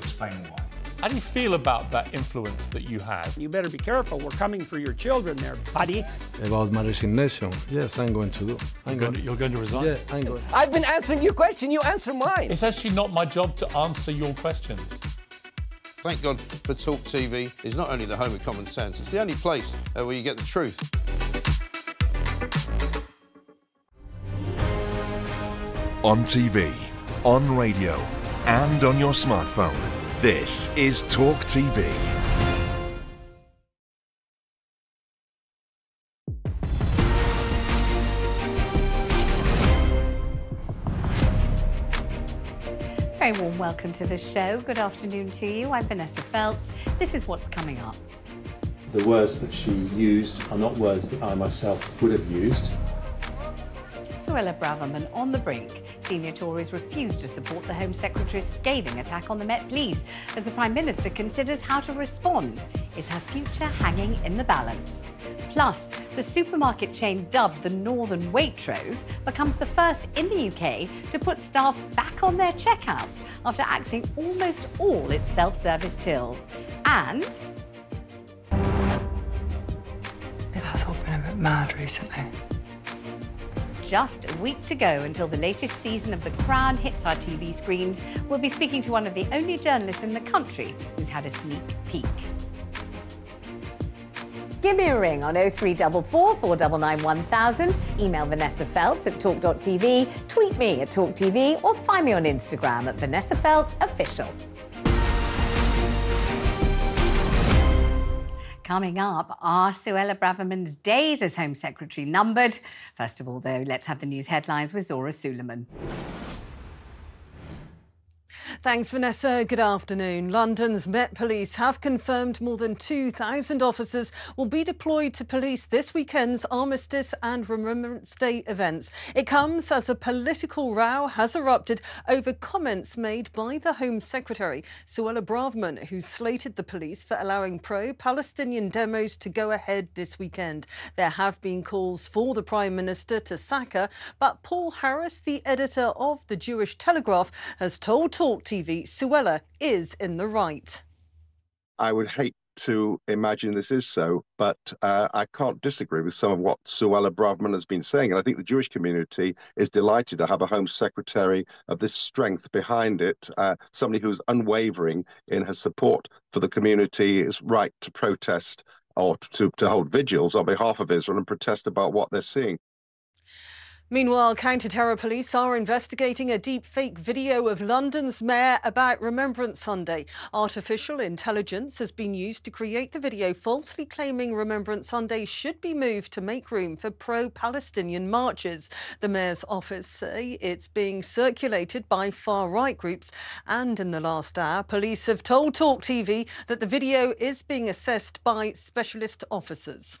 explain why. How do you feel about that influence that you have? You better be careful. We're coming for your children there, buddy. About my resignation, yes, I'm going to do. I'm You're going to, you're going to resign? Yeah, I'm going. I've been answering your question. You answer mine. It's actually not my job to answer your questions. Thank God for Talk TV is not only the home of common sense, it's the only place uh, where you get the truth. On TV, on radio, and on your smartphone. This is Talk TV. Very warm welcome to the show. Good afternoon to you. I'm Vanessa Feltz. This is what's coming up. The words that she used are not words that I myself would have used. Suella Braverman on the brink. Senior Tories refuse to support the Home Secretary's scathing attack on the Met Police as the Prime Minister considers how to respond. Is her future hanging in the balance? Plus, the supermarket chain dubbed the Northern Waitrose becomes the first in the UK to put staff back on their checkouts after axing almost all its self service tills. And It has all been a bit mad recently. Just a week to go until the latest season of The Crown hits our TV screens, we'll be speaking to one of the only journalists in the country who's had a sneak peek. Give me a ring on 0344 499 1000, email Vanessa Feltz at talk.tv, tweet me at talktv, or find me on Instagram at Vanessa Feltz Official. Coming up, are Suella Braverman's days as Home Secretary numbered? First of all, though, let's have the news headlines with Zora Suleiman. Thanks, Vanessa. Good afternoon. London's Met Police have confirmed more than 2,000 officers will be deployed to police this weekend's Armistice and Remembrance Day events. It comes as a political row has erupted over comments made by the Home Secretary, Suella Braverman, who slated the police for allowing pro Palestinian demos to go ahead this weekend. There have been calls for the Prime Minister to sack her, but Paul Harris, the editor of the Jewish Telegraph, has told Talk TV Suella is in the right. I would hate to imagine this is so, but uh, I can't disagree with some of what Suella Braverman has been saying. And I think the Jewish community is delighted to have a Home Secretary of this strength behind it, uh, somebody who's unwavering in her support for the community's right to protest or to, to hold vigils on behalf of Israel and protest about what they're seeing. Meanwhile, counter-terror police are investigating a deep fake video of London's mayor about Remembrance Sunday. Artificial intelligence has been used to create the video falsely claiming Remembrance Sunday should be moved to make room for pro-Palestinian marches. The mayor's office say it's being circulated by far-right groups and in the last hour, police have told Talk TV that the video is being assessed by specialist officers.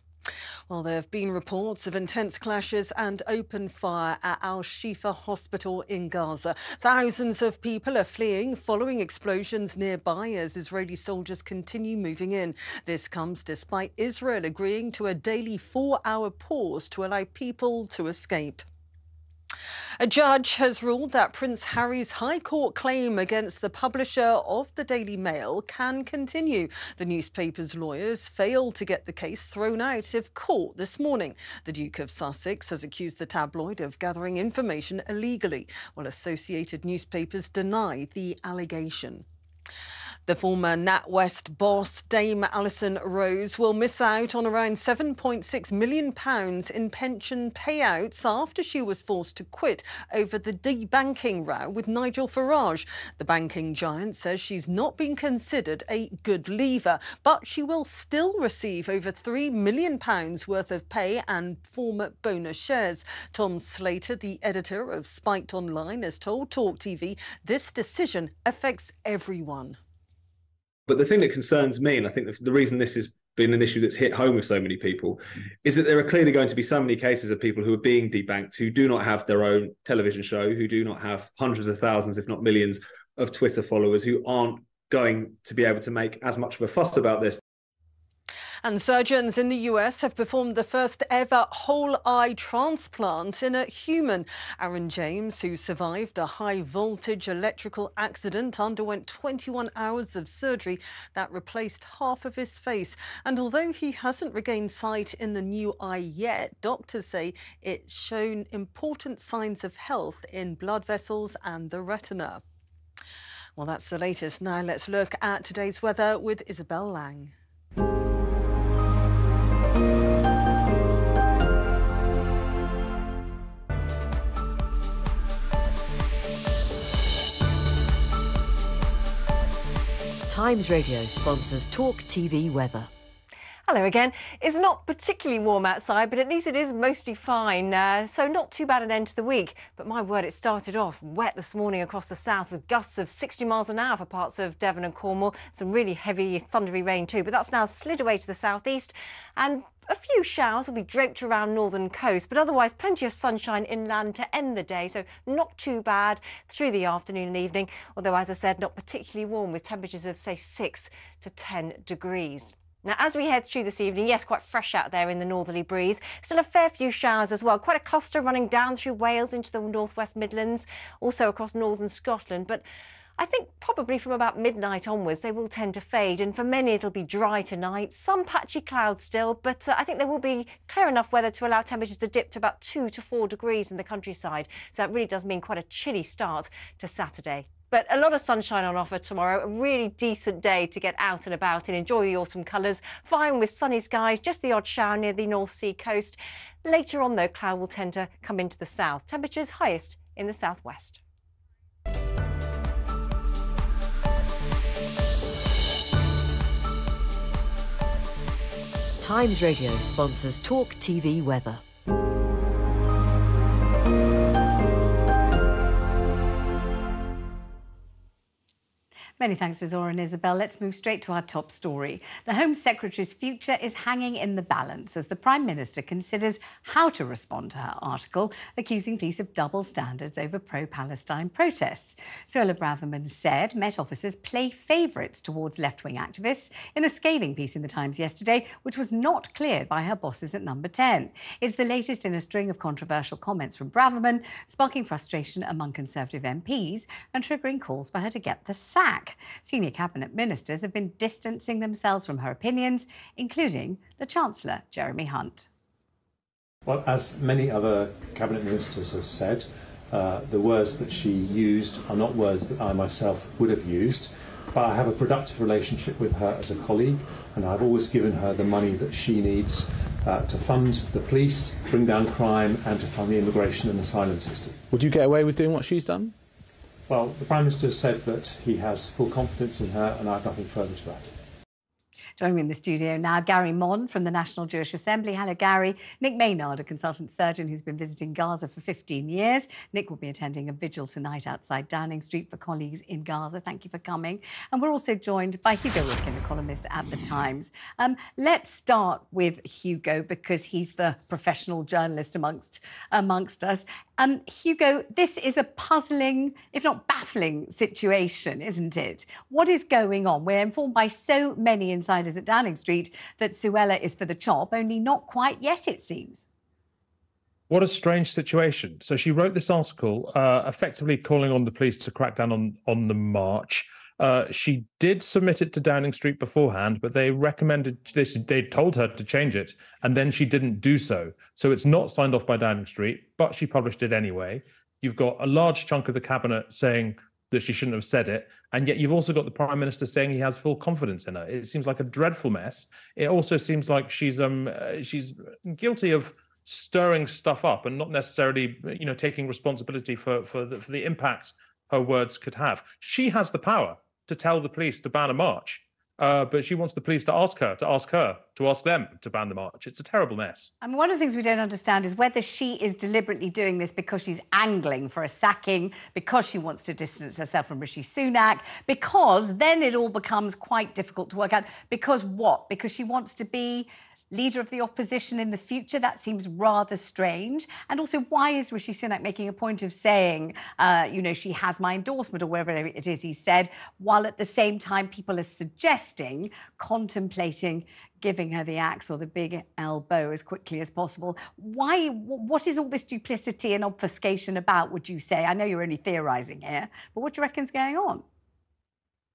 Well, there have been reports of intense clashes and open fire at Al Shifa Hospital in Gaza. Thousands of people are fleeing following explosions nearby as Israeli soldiers continue moving in. This comes despite Israel agreeing to a daily four hour pause to allow people to escape. A judge has ruled that Prince Harry's High Court claim against the publisher of the Daily Mail can continue. The newspaper's lawyers failed to get the case thrown out of court this morning. The Duke of Sussex has accused the tabloid of gathering information illegally, while Associated Newspapers deny the allegation. The former NatWest boss, Dame Alison Rose, will miss out on around £7.6 million in pension payouts after she was forced to quit over the debanking row with Nigel Farage. The banking giant says she's not been considered a good leaver, but she will still receive over £3 million worth of pay and former bonus shares. Tom Slater, the editor of Spiked Online, has told Talk TV this decision affects everyone. But the thing that concerns me, and I think the, the reason this has been an issue that's hit home with so many people, is that there are clearly going to be so many cases of people who are being debanked who do not have their own television show, who do not have hundreds of thousands, if not millions, of Twitter followers, who aren't going to be able to make as much of a fuss about this And surgeons in the US have performed the first ever whole eye transplant in a human. Aaron James, who survived a high voltage electrical accident, underwent 21 hours of surgery that replaced half of his face. And although he hasn't regained sight in the new eye yet, doctors say it's shown important signs of health in blood vessels and the retina. Well, that's the latest. Now let's look at today's weather with Isobel Lang. Times Radio sponsors Talk TV weather. Hello again. It's not particularly warm outside, but at least it is mostly fine. Uh, so not too bad an end to the week. But my word, it started off wet this morning across the south with gusts of 60 miles an hour for parts of Devon and Cornwall. Some really heavy, thundery rain too. But that's now slid away to the southeast and a few showers will be draped around northern coast, but otherwise plenty of sunshine inland to end the day, so not too bad through the afternoon and evening, although as I said, not particularly warm with temperatures of say 6 to 10 degrees. Now, as we head through this evening, yes, quite fresh out there in the northerly breeze. Still a fair few showers as well. Quite a cluster running down through Wales into the northwest Midlands, also across northern Scotland. But I think probably from about midnight onwards, they will tend to fade. And for many, it'll be dry tonight. Some patchy clouds still, but uh, I think there will be clear enough weather to allow temperatures to dip to about two to four degrees in the countryside. So that really does mean quite a chilly start to Saturday. But a lot of sunshine on offer tomorrow. A really decent day to get out and about and enjoy the autumn colours. Fine with sunny skies, just the odd shower near the North Sea coast. Later on, though, cloud will tend to come into the south. Temperatures highest in the southwest. Times Radio sponsors Talk TV weather. Many thanks to Zora and Isobel. Let's move straight to our top story. The Home Secretary's future is hanging in the balance as the Prime Minister considers how to respond to her article accusing police of double standards over pro Palestine protests. Suella Braverman said Met officers play favourites towards left wing activists in a scathing piece in The Times yesterday, which was not cleared by her bosses at number 10. It's the latest in a string of controversial comments from Braverman, sparking frustration among Conservative MPs and triggering calls for her to get the sack. Senior cabinet ministers have been distancing themselves from her opinions, including the Chancellor, Jeremy Hunt. Well, as many other cabinet ministers have said, uh, the words that she used are not words that I myself would have used, but I have a productive relationship with her as a colleague, and I've always given her the money that she needs uh, to fund the police, bring down crime, and to fund the immigration and asylum system. Would you get away with doing what she's done? Well, the Prime Minister said that he has full confidence in her, and I have nothing further to add. Joining me in the studio now, Gary Mond from the National Jewish Assembly. Hello, Gary. Nick Maynard, a consultant surgeon who's been visiting Gaza for 15 years. Nick will be attending a vigil tonight outside Downing Street for colleagues in Gaza. Thank you for coming. And we're also joined by Hugo Rifkin, a columnist at The Times. Um, let's start with Hugo because he's the professional journalist amongst, amongst us. Um, Hugo, this is a puzzling, if not baffling, situation, isn't it? What is going on? We're informed by so many insiders at Downing Street that Suella is for the chop, only not quite yet, it seems. What a strange situation. So she wrote this article, uh, effectively calling on the police to crack down on on the march. Uh, she did submit it to Downing Street beforehand, but they recommended this. They told her to change it, and then she didn't do so. So it's not signed off by Downing Street, but she published it anyway. You've got a large chunk of the cabinet saying that she shouldn't have said it, and yet you've also got the prime minister saying he has full confidence in her. It seems like a dreadful mess. It also seems like she's um uh, she's guilty of stirring stuff up and not necessarily you know taking responsibility for for the, for the impact her words could have. She has the power to tell the police to ban a march. Uh, but she wants the police to ask her, to ask her, to ask them to ban the march. It's a terrible mess. I mean, one of the things we don't understand is whether she is deliberately doing this because she's angling for a sacking, because she wants to distance herself from Rishi Sunak, because then it all becomes quite difficult to work out. Because what? Because she wants to be leader of the opposition in the future? That seems rather strange. And also, why is Rishi Sunak making a point of saying, uh, you know, she has my endorsement or whatever it is he said, while at the same time people are suggesting, contemplating giving her the axe or the big elbow as quickly as possible. Why? What is all this duplicity and obfuscation about? Would you say? I know you're only theorising here, but what do you reckon's going on?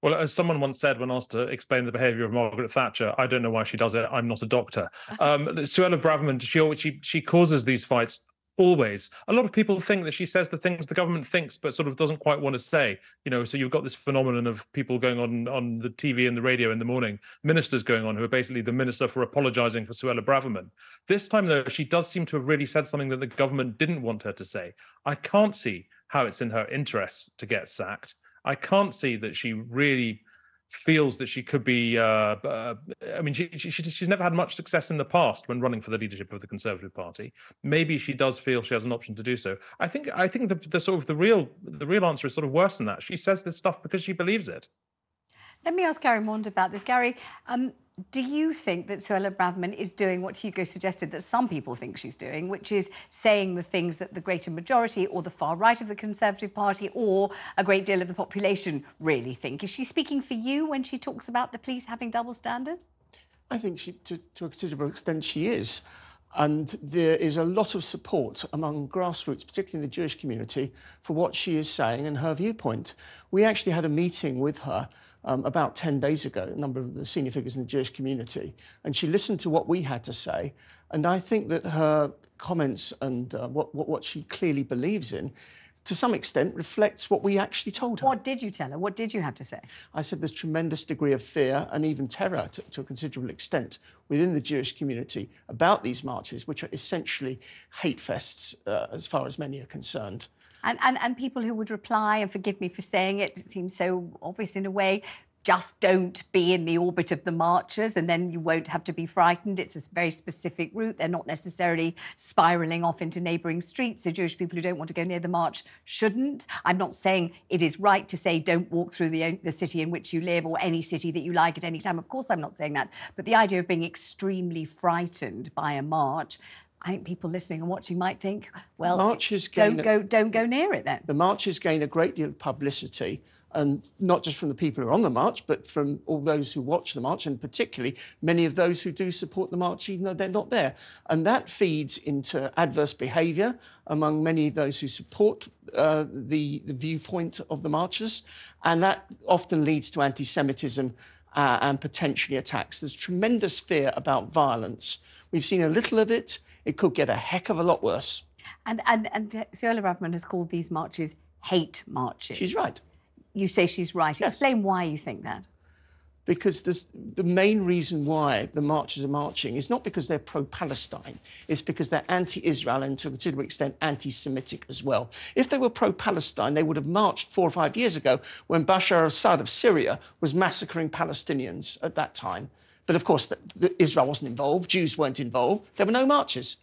Well, as someone once said when asked to explain the behaviour of Margaret Thatcher, I don't know why she does it. I'm not a doctor. Um, Suella Braverman, she, she she causes these fights always. A lot of people think that she says the things the government thinks, but sort of doesn't quite want to say. You know, so you've got this phenomenon of people going on on the TV and the radio in the morning, ministers going on who are basically the minister for apologising for Suella Braverman. This time, though, she does seem to have really said something that the government didn't want her to say. I can't see how it's in her interest to get sacked. I can't see that she really feels that she could be. Uh, uh, I mean, she, she, she's never had much success in the past when running for the leadership of the Conservative Party. Maybe she does feel she has an option to do so. I think. I think the, the sort of the real the real answer is sort of worse than that. She says this stuff because she believes it. Let me ask Gary Mond about this. Gary, um, do you think that Suella Braverman is doing what Hugo suggested that some people think she's doing, which is saying the things that the greater majority or the far right of the Conservative Party or a great deal of the population really think? Is she speaking for you when she talks about the police having double standards? I think she, to, to a considerable extent she is. And there is a lot of support among grassroots, particularly in the Jewish community, for what she is saying and her viewpoint. We actually had a meeting with her um, about 10 days ago, a number of the senior figures in the Jewish community, and she listened to what we had to say. And I think that her comments and uh, what, what, what she clearly believes in to some extent reflects what we actually told her. What did you tell her? What did you have to say? I said there's tremendous degree of fear and even terror to, to, a considerable extent within the Jewish community about these marches, which are essentially hate fests uh, as far as many are concerned. And, and, and people who would reply, and forgive me for saying it, it seems so obvious in a way, just don't be in the orbit of the marchers and then you won't have to be frightened. It's a very specific route. They're not necessarily spiralling off into neighbouring streets. So Jewish people who don't want to go near the march shouldn't. I'm not saying it is right to say don't walk through the, the city in which you live or any city that you like at any time. Of course, I'm not saying that. But the idea of being extremely frightened by a march I think people listening and watching might think, well, marches don't go don't go near it then. The marches gain a great deal of publicity, and not just from the people who are on the march, but from all those who watch the march, and particularly many of those who do support the march, even though they're not there. And that feeds into adverse behaviour among many of those who support uh, the, the viewpoint of the marchers, and that often leads to anti-Semitism uh, and potentially attacks. There's tremendous fear about violence. We've seen a little of it it could get a heck of a lot worse. And and and Suella Braverman has called these marches hate marches. She's right. You say she's right. Yes. Explain why you think that. Because the main reason why the marchers are marching is not because they're pro-Palestine. It's because they're anti-Israel and to a considerable extent anti-Semitic as well. If they were pro-Palestine, they would have marched four or five years ago when Bashar al-Assad of Syria was massacring Palestinians at that time. But of course, the, the Israel wasn't involved, Jews weren't involved, there were no marches.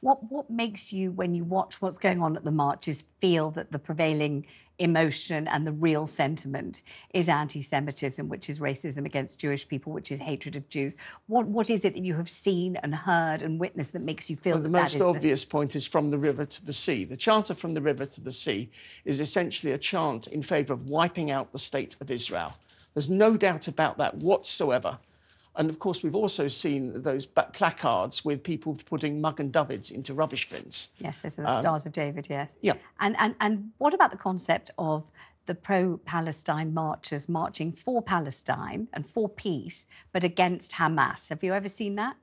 What, what makes you, when you watch what's going on at the marches, feel that the prevailing emotion and the real sentiment is anti-Semitism, which is racism against Jewish people, which is hatred of Jews. What what is it that you have seen and heard and witnessed that makes you feel well, that the most obvious the... point is from the river to the sea. The chanter from the river to the sea is essentially a chant in favour of wiping out the state of Israel. There's no doubt about that whatsoever. And of course, we've also seen those placards with people putting Magen Davids into rubbish bins. Yes, those are the um, Stars of David, yes. Yeah. And, and, and what about the concept of the pro Palestine marchers marching for Palestine and for peace, but against Hamas? Have you ever seen that?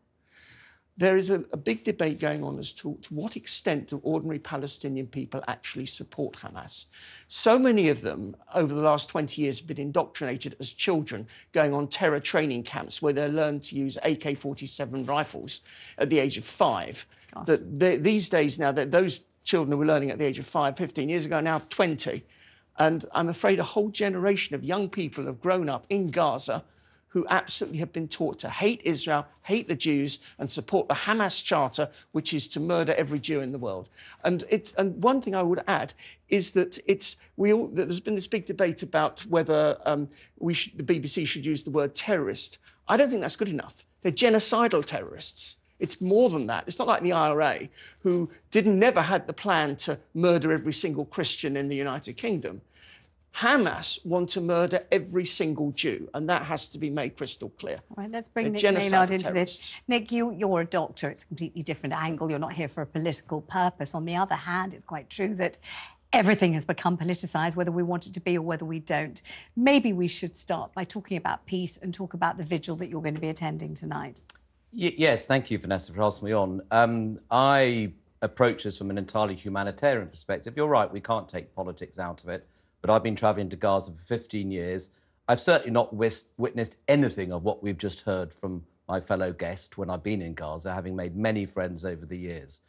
There is a, a, big debate going on as to, to what extent do ordinary Palestinian people actually support Hamas. So many of them, over the last 20 years, have been indoctrinated as children, going on terror training camps where they learn to use AK 47 rifles at the age of five. That they, these days now, that those children who were learning at the age of five, 15 years ago, are now 20. And I'm afraid a whole generation of young people have grown up in Gaza who absolutely have been taught to hate Israel, hate the Jews, and support the Hamas Charter, which is to murder every Jew in the world. And, it, and one thing I would add is that it's we all, there's been this big debate about whether um, we should, the BBC should use the word terrorist. I don't think that's good enough. They're genocidal terrorists. It's more than that. It's not like the IRA, who didn't never had the plan to murder every single Christian in the United Kingdom. Hamas want to murder every single Jew, and that has to be made crystal clear. All right, let's bring They're Nick Maynard into terrorists. this. Nick, you, you're a doctor. It's a completely different angle. You're not here for a political purpose. On the other hand, it's quite true that everything has become politicised, whether we want it to be or whether we don't. Maybe we should start by talking about peace and talk about the vigil that you're going to be attending tonight. Y- yes, thank you, Vanessa, for asking me on. Um, I approach this from an entirely humanitarian perspective. You're right, we can't take politics out of it, but I've been travelling to Gaza for 15 years. I've certainly not witnessed anything of what we've just heard from my fellow guest when I've been in Gaza, having made many friends over the years.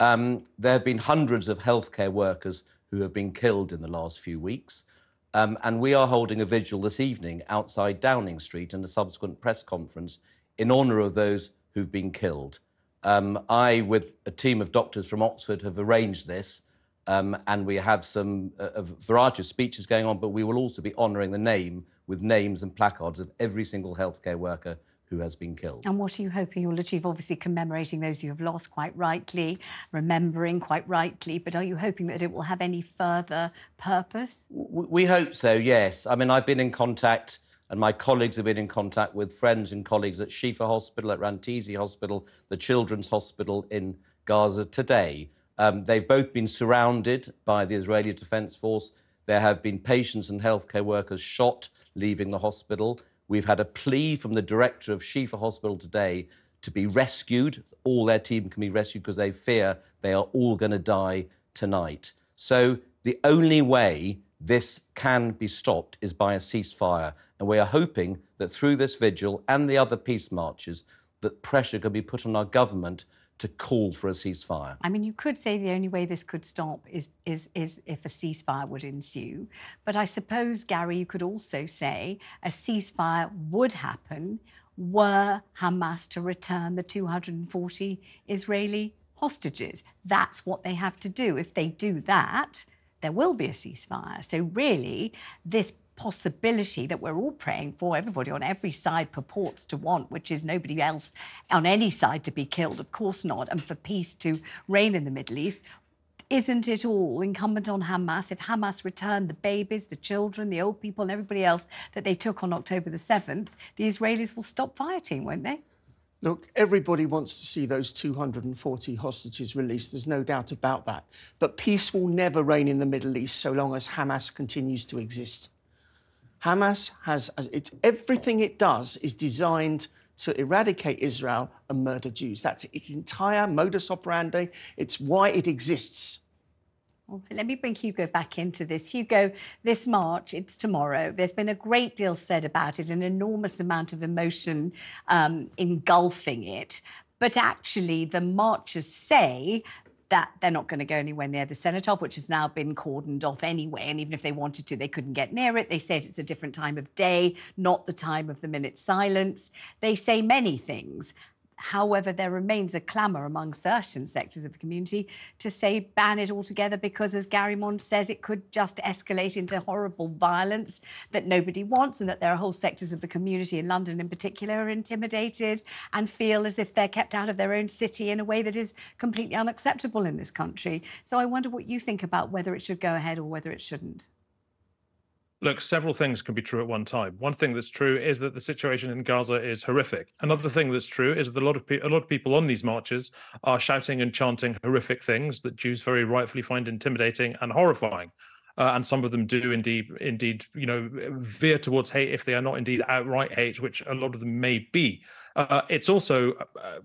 Um, there have been hundreds of healthcare workers who have been killed in the last few weeks. Um, and we are holding a vigil this evening outside Downing Street and a subsequent press conference in honour of those who've been killed. Um, I, with a team of doctors from Oxford, have arranged this, um, and we have some a, a variety of speeches going on. But we will also be honouring the name with names and placards of every single healthcare worker who has been killed. And what are you hoping you'll achieve? Obviously, commemorating those you have lost quite rightly, remembering quite rightly, but are you hoping that it will have any further purpose? W- We hope so, yes. I mean, I've been in contact, and my colleagues have been in contact with friends and colleagues at Shifa Hospital, at Rantisi Hospital, the Children's Hospital in Gaza today. Um, they've both been surrounded by the Israeli Defense Force. There have been patients and healthcare workers shot leaving the hospital. We've had a plea from the director of Shifa Hospital today to be rescued. All their team can be rescued because they fear they are all going to die tonight. So the only way this can be stopped is by a ceasefire. And we are hoping that through this vigil and the other peace marches, that pressure can be put on our government to call for a ceasefire. I mean, you could say the only way this could stop is, is, is if a ceasefire would ensue. But I suppose, Gary, you could also say a ceasefire would happen were Hamas to return the 240 Israeli hostages. That's what they have to do. If they do that, there will be a ceasefire. So, really, this possibility that we're all praying for, everybody on every side purports to want, which is nobody else on any side to be killed, of course not, and for peace to reign in the Middle East. Isn't it all incumbent on Hamas? If Hamas returned the babies, the children, the old people, and everybody else that they took on October the 7th, the Israelis will stop fighting, won't they? Look, everybody wants to see those 240 hostages released. There's no doubt about that. But peace will never reign in the Middle East so long as Hamas continues to exist. Hamas has it's everything it does is designed to eradicate Israel and murder Jews. That's its entire modus operandi. It's why it exists. Well, let me bring Hugo back into this. Hugo, this March, it's tomorrow. There's been a great deal said about it, an enormous amount of emotion um, engulfing it. But actually, the marchers say that they're not going to go anywhere near the Cenotaph, which has now been cordoned off anyway. And even if they wanted to, they couldn't get near it. They said it's a different time of day, not the time of the minute silence. They say many things. However, there remains a clamour among certain sectors of the community to say ban it altogether because, as Gary Mond says, it could just escalate into horrible violence that nobody wants, and that there are whole sectors of the community in London, in particular, are intimidated and feel as if they're kept out of their own city in a way that is completely unacceptable in this country. So I wonder what you think about whether it should go ahead or whether it shouldn't. Look, several things can be true at one time. One thing that's true is that the situation in Gaza is horrific. Another thing that's true is that a lot of pe- a lot of people on these marches are shouting and chanting horrific things that Jews very rightfully find intimidating and horrifying. Uh, and some of them do indeed, indeed, you know, veer towards hate if they are not indeed outright hate, which a lot of them may be. Uh, it's also, uh,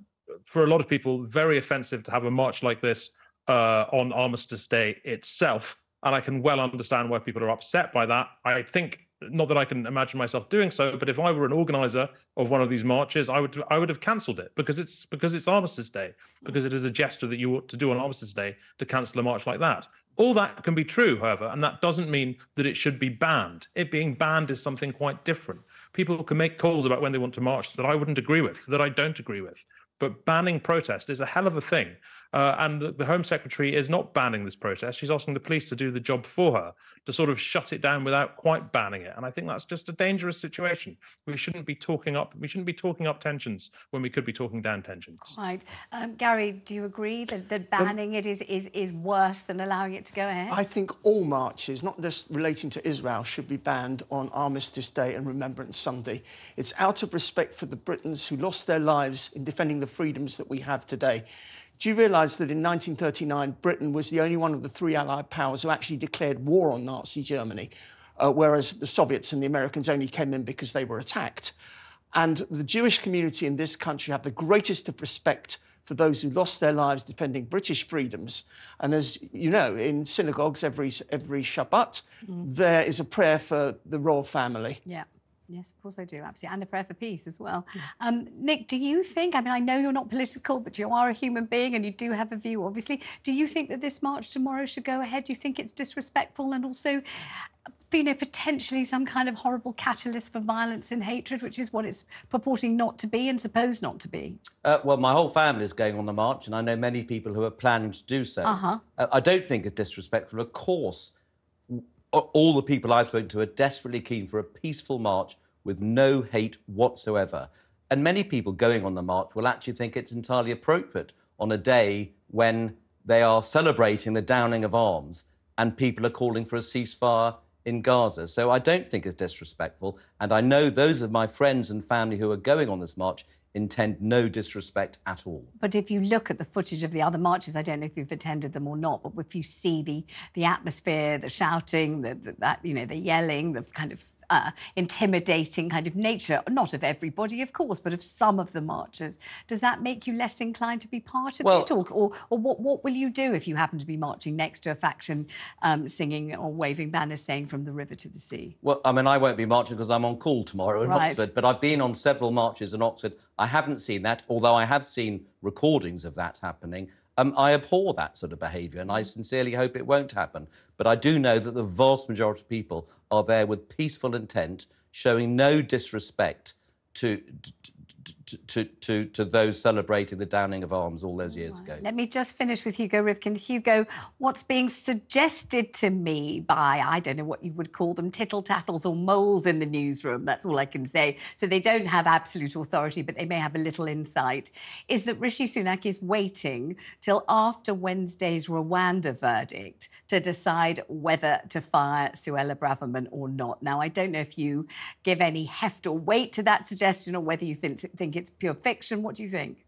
for a lot of people, very offensive to have a march like this uh, on Armistice Day itself and I can well understand why people are upset by that. I think not that I can imagine myself doing so, but if I were an organizer of one of these marches, I would I would have cancelled it because it's because it's Armistice Day, because it is a gesture that you ought to do on Armistice Day to cancel a march like that. All that can be true, however, and that doesn't mean that it should be banned. It being banned is something quite different. People can make calls about when they want to march that I wouldn't agree with, that I don't agree with. But banning protest is a hell of a thing. Uh, and the, the, Home Secretary is not banning this protest. She's asking the police to do the job for her, to sort of shut it down without quite banning it. And I think that's just a dangerous situation. We shouldn't be talking up. We shouldn't be talking up tensions when we could be talking down tensions. Right, um, Gary, do you agree that, that banning it is, is is worse than allowing it to go ahead? I think all marches, not just relating to Israel, should be banned on Armistice Day and Remembrance Sunday. It's out of respect for the Britons who lost their lives in defending the freedoms that we have today. Do you realise that in 1939, Britain was the only one of the three Allied powers who actually declared war on Nazi Germany, uh, whereas the Soviets and the Americans only came in because they were attacked? And the Jewish community in this country have the greatest of respect for those who lost their lives defending British freedoms. And as you know, in synagogues every, every Shabbat, mm. there is a prayer for the royal family. Yeah. Yes, of course I do, absolutely. And a prayer for peace as well. Um, Nick, do you think, I mean, I know you're not political, but you are a human being and you do have a view, obviously. Do you think that this march tomorrow should go ahead? Do you think it's disrespectful and also, you know, potentially some kind of horrible catalyst for violence and hatred, which is what it's purporting not to be and supposed not to be? Uh, well, my whole family is going on the march, and I know many people who are planning to do so. Uh-huh. Uh, I don't think it's disrespectful. Of course, all the people I've spoken to are desperately keen for a peaceful march with no hate whatsoever. And many people going on the march will actually think it's entirely appropriate on a day when they are celebrating the downing of arms and people are calling for a ceasefire in Gaza. So I don't think it's disrespectful. And I know those of my friends and family who are going on this march intend no disrespect at all. But if you look at the footage of the other marches, I don't know if you've attended them or not, but if you see the the atmosphere, the shouting, the, the that you know, the yelling, the kind of uh, intimidating kind of nature, not of everybody, of course, but of some of the marchers. Does that make you less inclined to be part of well, it? Or, or, or, what, what will you do if you happen to be marching next to a faction um, singing or waving banners saying from the river to the sea? Well, I mean, I won't be marching because I'm on call tomorrow in right. Oxford, but I've been on several marches in Oxford. I haven't seen that, although I have seen recordings of that happening. Um, I abhor that sort of behaviour and I sincerely hope it won't happen. But I do know that the vast majority of people are there with peaceful intent, showing no disrespect to, to, to, to, those celebrating the downing of arms all those years ago. Let me just finish with Hugo Rifkin. Hugo, what's being suggested to me by, I don't know what you would call them, tittle tattles or moles in the newsroom, that's all I can say. So they don't have absolute authority, but they may have a little insight, is that Rishi Sunak is waiting till after Wednesday's Rwanda verdict to decide whether to fire Suella Braverman or not. Now, I don't know if you give any heft or weight to that suggestion or whether you think, think it's pure fiction. What do you think?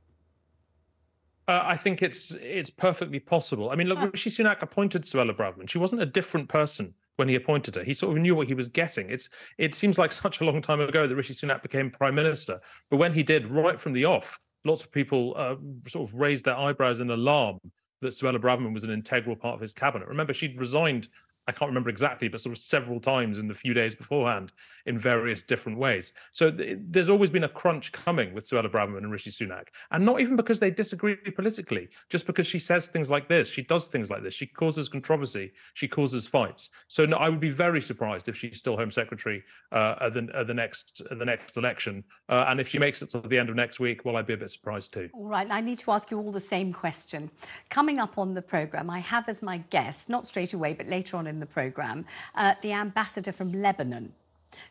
Uh, I think it's it's perfectly possible. I mean, look. Rishi Sunak appointed Suella Braverman. She wasn't a different person when he appointed her. He sort of knew what he was getting. It's it seems like such a long time ago that Rishi Sunak became prime minister, but when he did, right from the off, lots of people uh, sort of raised their eyebrows in alarm that Suella Braverman was an integral part of his cabinet. Remember, she'd resigned I can't remember exactly, but sort of several times in the few days beforehand in various different ways. So th- there's always been a crunch coming with Suella Braverman and Rishi Sunak. And not even because they disagree politically, just because she says things like this, she does things like this, she causes controversy, she causes fights. So no, I would be very surprised if she's still Home Secretary uh, at, the, at the next at the next election. Uh, and if she makes it to the end of next week, well, I'd be a bit surprised too. All right, I need to ask you all the same question. Coming up on the programme, I have as my guest, not straight away, but later on in the programme, uh, the ambassador from Lebanon.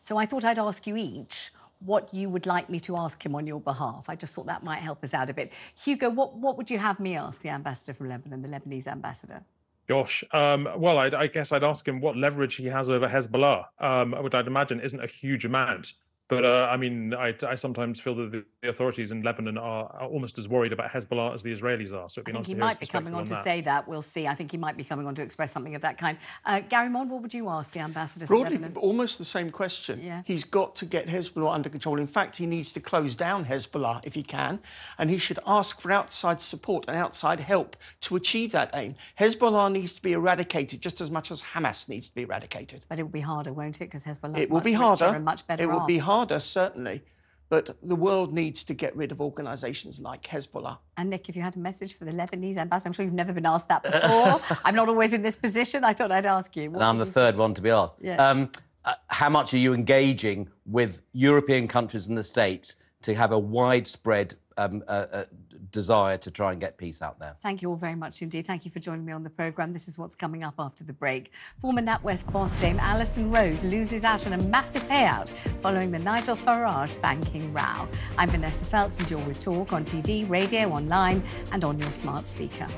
So I thought I'd ask you each what you would like me to ask him on your behalf. I just thought that might help us out a bit. Hugo, what, what would you have me ask the ambassador from Lebanon, the Lebanese ambassador? Gosh, um, well, I'd, i guess I'd ask him what leverage he has over Hezbollah, um, which I'd imagine isn't a huge amount But uh, I mean, I, I, sometimes feel that the, the, authorities in Lebanon are, are, almost as worried about Hezbollah as the Israelis are. So it'd be I think nice he might be coming on, on to that. say that. We'll see. I think he might be coming on to express something of that kind. Uh, Gary Mond, what would you ask the ambassador? Broadly, almost the same question. Yeah. He's got to get Hezbollah under control. In fact, he needs to close down Hezbollah if he can, and he should ask for outside support and outside help to achieve that aim. Hezbollah needs to be eradicated just as much as Hamas needs to be eradicated. But it will be harder, won't it? Because Hezbollah it will be harder. and much better. It will armed. be harder, certainly. But the world needs to get rid of organisations like Hezbollah. And Nick, if you had a message for the Lebanese ambassador, I'm sure you've never been asked that before. I'm not always in this position. I thought I'd ask you. What and I'm the third one to be asked. Yeah. Um, uh, how much are you engaging with European countries and the States to have a widespread um, uh, uh, desire to try and get peace out there. Thank you all very much indeed. Thank you for joining me on the programme. This is what's coming up after the break. Former NatWest boss Dame Alison Rose loses out on a massive payout following the Nigel Farage banking row. I'm Vanessa Feltz and you're with Talk on TV, radio, online and on your smart speaker.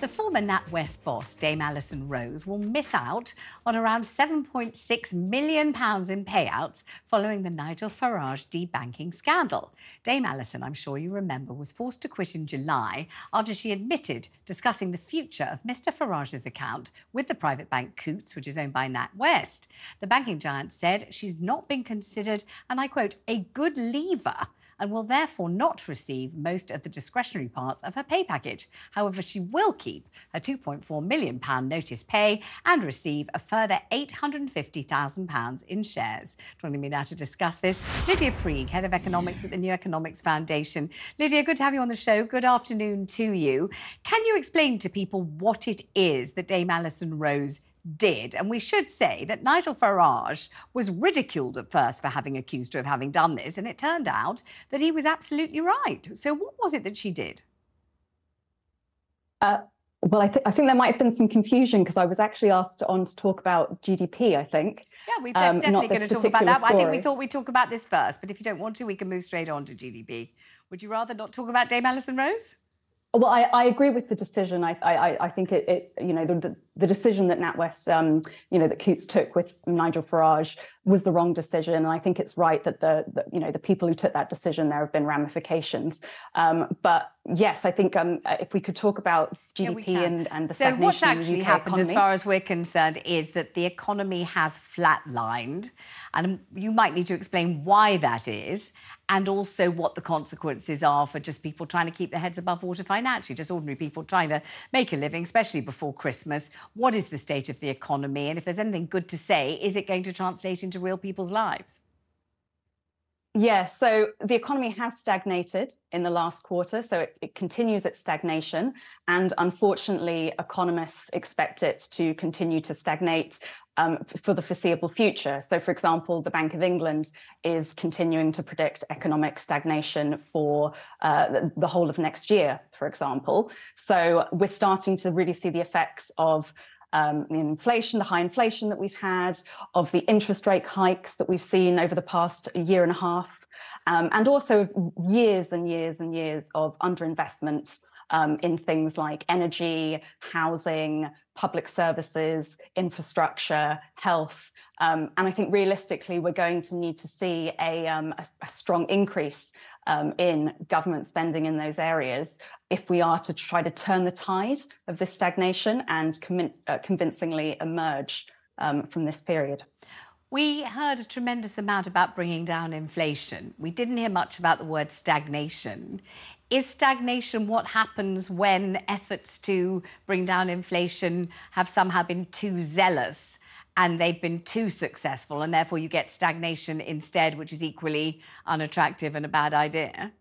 The former NatWest boss, Dame Alison Rose, will miss out on around £7.6 million in payouts following the Nigel Farage debanking scandal. Dame Alison, I'm sure you remember, was forced to quit in July after she admitted discussing the future of Mr. Farage's account with the private bank Coutts, which is owned by NatWest. The banking giant said she's not been considered, and I quote, a good leaver and will therefore not receive most of the discretionary parts of her pay package. However, she will keep her £2.4 million notice pay and receive a further £850,000 in shares. Joining me now to discuss this, Lydia Prieg, Head of Economics at the New Economics Foundation. Lydia, good to have you on the show. Good afternoon to you. Can you explain to people what it is that Dame Alison Rose did. And we should say that Nigel Farage was ridiculed at first for having accused her of having done this, and it turned out that he was absolutely right. So, what was it that she did? Uh, well, I, th- I, think there might have been some confusion because I was actually asked on to talk about GDP, I think. Yeah, we're de- um, definitely going to talk about that. I think we thought we'd talk about this first, but if you don't want to, we can move straight on to GDP. Would you rather not talk about Dame Alison Rose? Well, I, I, agree with the decision. I, I, I think it, it, you know, the, the, the, decision that NatWest, um, you know, that Coutts took with Nigel Farage was the wrong decision. And I think it's right that the, the you know, the people who took that decision, there have been ramifications. Um, but yes, I think um, if we could talk about GDP yeah, and, and the so what's actually happened, economy. as far as we're concerned, is that the economy has flatlined, and you might need to explain why that is and also what the consequences are for just people trying to keep their heads above water financially, just ordinary people trying to make a living, especially before Christmas. What is the state of the economy? And if there's anything good to say, is it going to translate into real people's lives? Yeah, so the economy has stagnated in the last quarter, so it, it, continues its stagnation. And unfortunately, economists expect it to continue to stagnate um, for the foreseeable future. So, for example, the Bank of England is continuing to predict economic stagnation for uh, the, whole of next year, for example. So, we're starting to really see the effects of um, the inflation, the high inflation that we've had, of the interest rate hikes that we've seen over the past year and a half, um, and also years and years and years of underinvestment um, in things like energy, housing, public services, infrastructure, health. Um, and I think realistically, we're going to need to see a, um, a, a strong increase um, in government spending in those areas if we are to try to turn the tide of this stagnation and uh, convincingly emerge um, from this period. We heard a tremendous amount about bringing down inflation. We didn't hear much about the word stagnation. Is stagnation what happens when efforts to bring down inflation have somehow been too zealous and they've been too successful, and therefore you get stagnation instead, which is equally unattractive and a bad idea?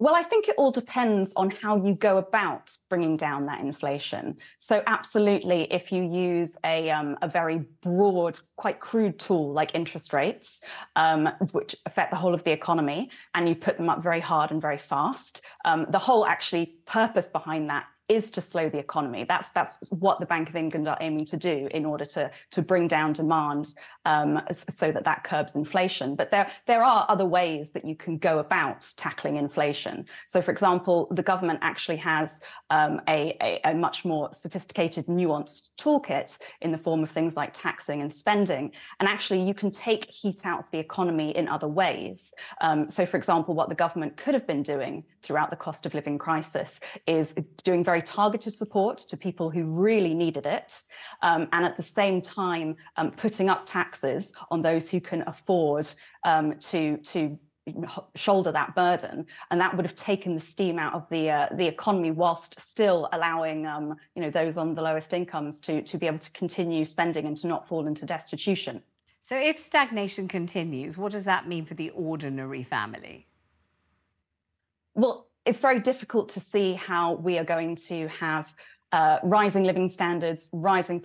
Well, I think it all depends on how you go about bringing down that inflation. So, absolutely, if you use a, um, a very broad, quite crude tool like interest rates, um, which affect the whole of the economy, and you put them up very hard and very fast, um, the whole actually purpose behind that is to slow the economy. That's that's what the Bank of England are aiming to do in order to to bring down demand um, so that that curbs inflation. But there there are other ways that you can go about tackling inflation. So, for example, the government actually has um, a, a, a much more sophisticated, nuanced toolkit in the form of things like taxing and spending. And actually, you can take heat out of the economy in other ways. Um, so, for example, what the government could have been doing throughout the cost of living crisis is doing very very targeted support to people who really needed it, um, and at the same time um, putting up taxes on those who can afford um, to to shoulder that burden, and that would have taken the steam out of the uh, the economy, whilst still allowing um, you know those on the lowest incomes to to be able to continue spending and to not fall into destitution. So, if stagnation continues, what does that mean for the ordinary family? Well, it's very difficult to see how we are going to have uh, rising living standards, rising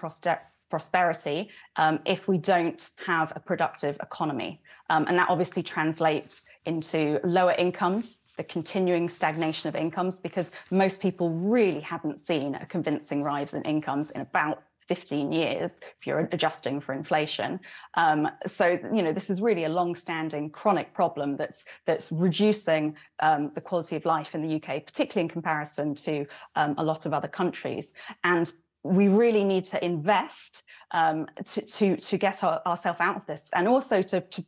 prosperity um, if we don't have a productive economy. Um, and that obviously translates into lower incomes, the continuing stagnation of incomes, because most people really haven't seen a convincing rise in incomes in about 15 years if you're adjusting for inflation. Um, so you know this is really a long-standing chronic problem that's that's reducing um, the quality of life in the UK, particularly in comparison to um, a lot of other countries. And we really need to invest um, to, to to get our, ourselves out of this, and also to, to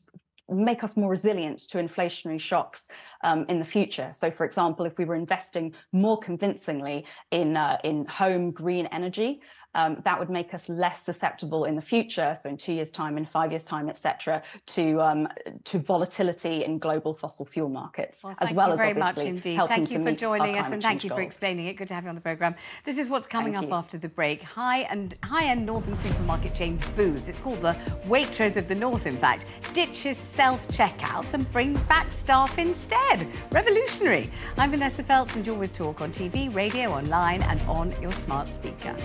make us more resilient to inflationary shocks um, in the future. So, for example, if we were investing more convincingly in uh, in home green energy, um, that would make us less susceptible in the future, so in two years' time, in five years' time, etc., to um, to volatility in global fossil fuel markets, Well, as thank well you as very obviously much indeed. helping Thank you for joining us and thank you for explaining it. Good to have you on the programme. This is what's coming Thank up you. after the break. High and high-end northern supermarket chain Booths, it's called the Waitrose of the North, in fact, ditches self-checkouts and brings back staff instead. Revolutionary. I'm Vanessa Feltz and you're with Talk on TV, radio, online and on your smart speaker.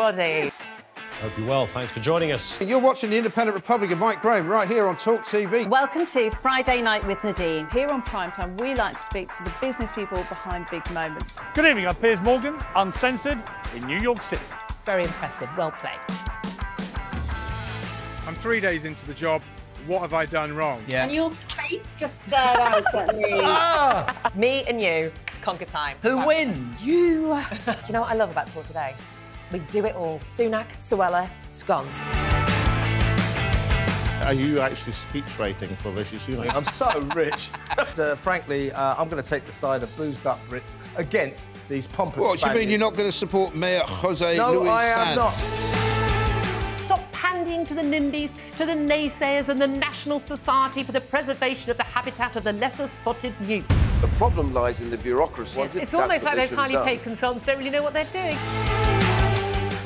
Everybody. Hope you're well. Thanks for joining us. You're watching the Independent Republic of Mike Graham right here on Talk TV. Welcome to Friday Night with Nadine. Here on Primetime, we like to speak to the business people behind big moments. Good evening, I'm Piers Morgan, uncensored in New York City. Very impressive. Well played. I'm three days into the job. What have I done wrong? Yeah. And your face just stared out at me. Ah! Me and you conquer time. Who wins? You. do you know what I love about Talk today? We do it all. Sunak, Suella, scones. Are you actually speech rating for Rishi Sunak? I'm so rich. uh, frankly, uh, I'm going to take the side of boozed up Brits against these pompous. What do you mean you're not going to support Mayor Jose No, Luis I am Sanz? not. Stop pandying to the NIMBYs, to the naysayers, and the National Society for the Preservation of the Habitat of the Lesser Spotted Newt. The problem lies in the bureaucracy. It's almost like those highly paid consultants don't really know what they're doing.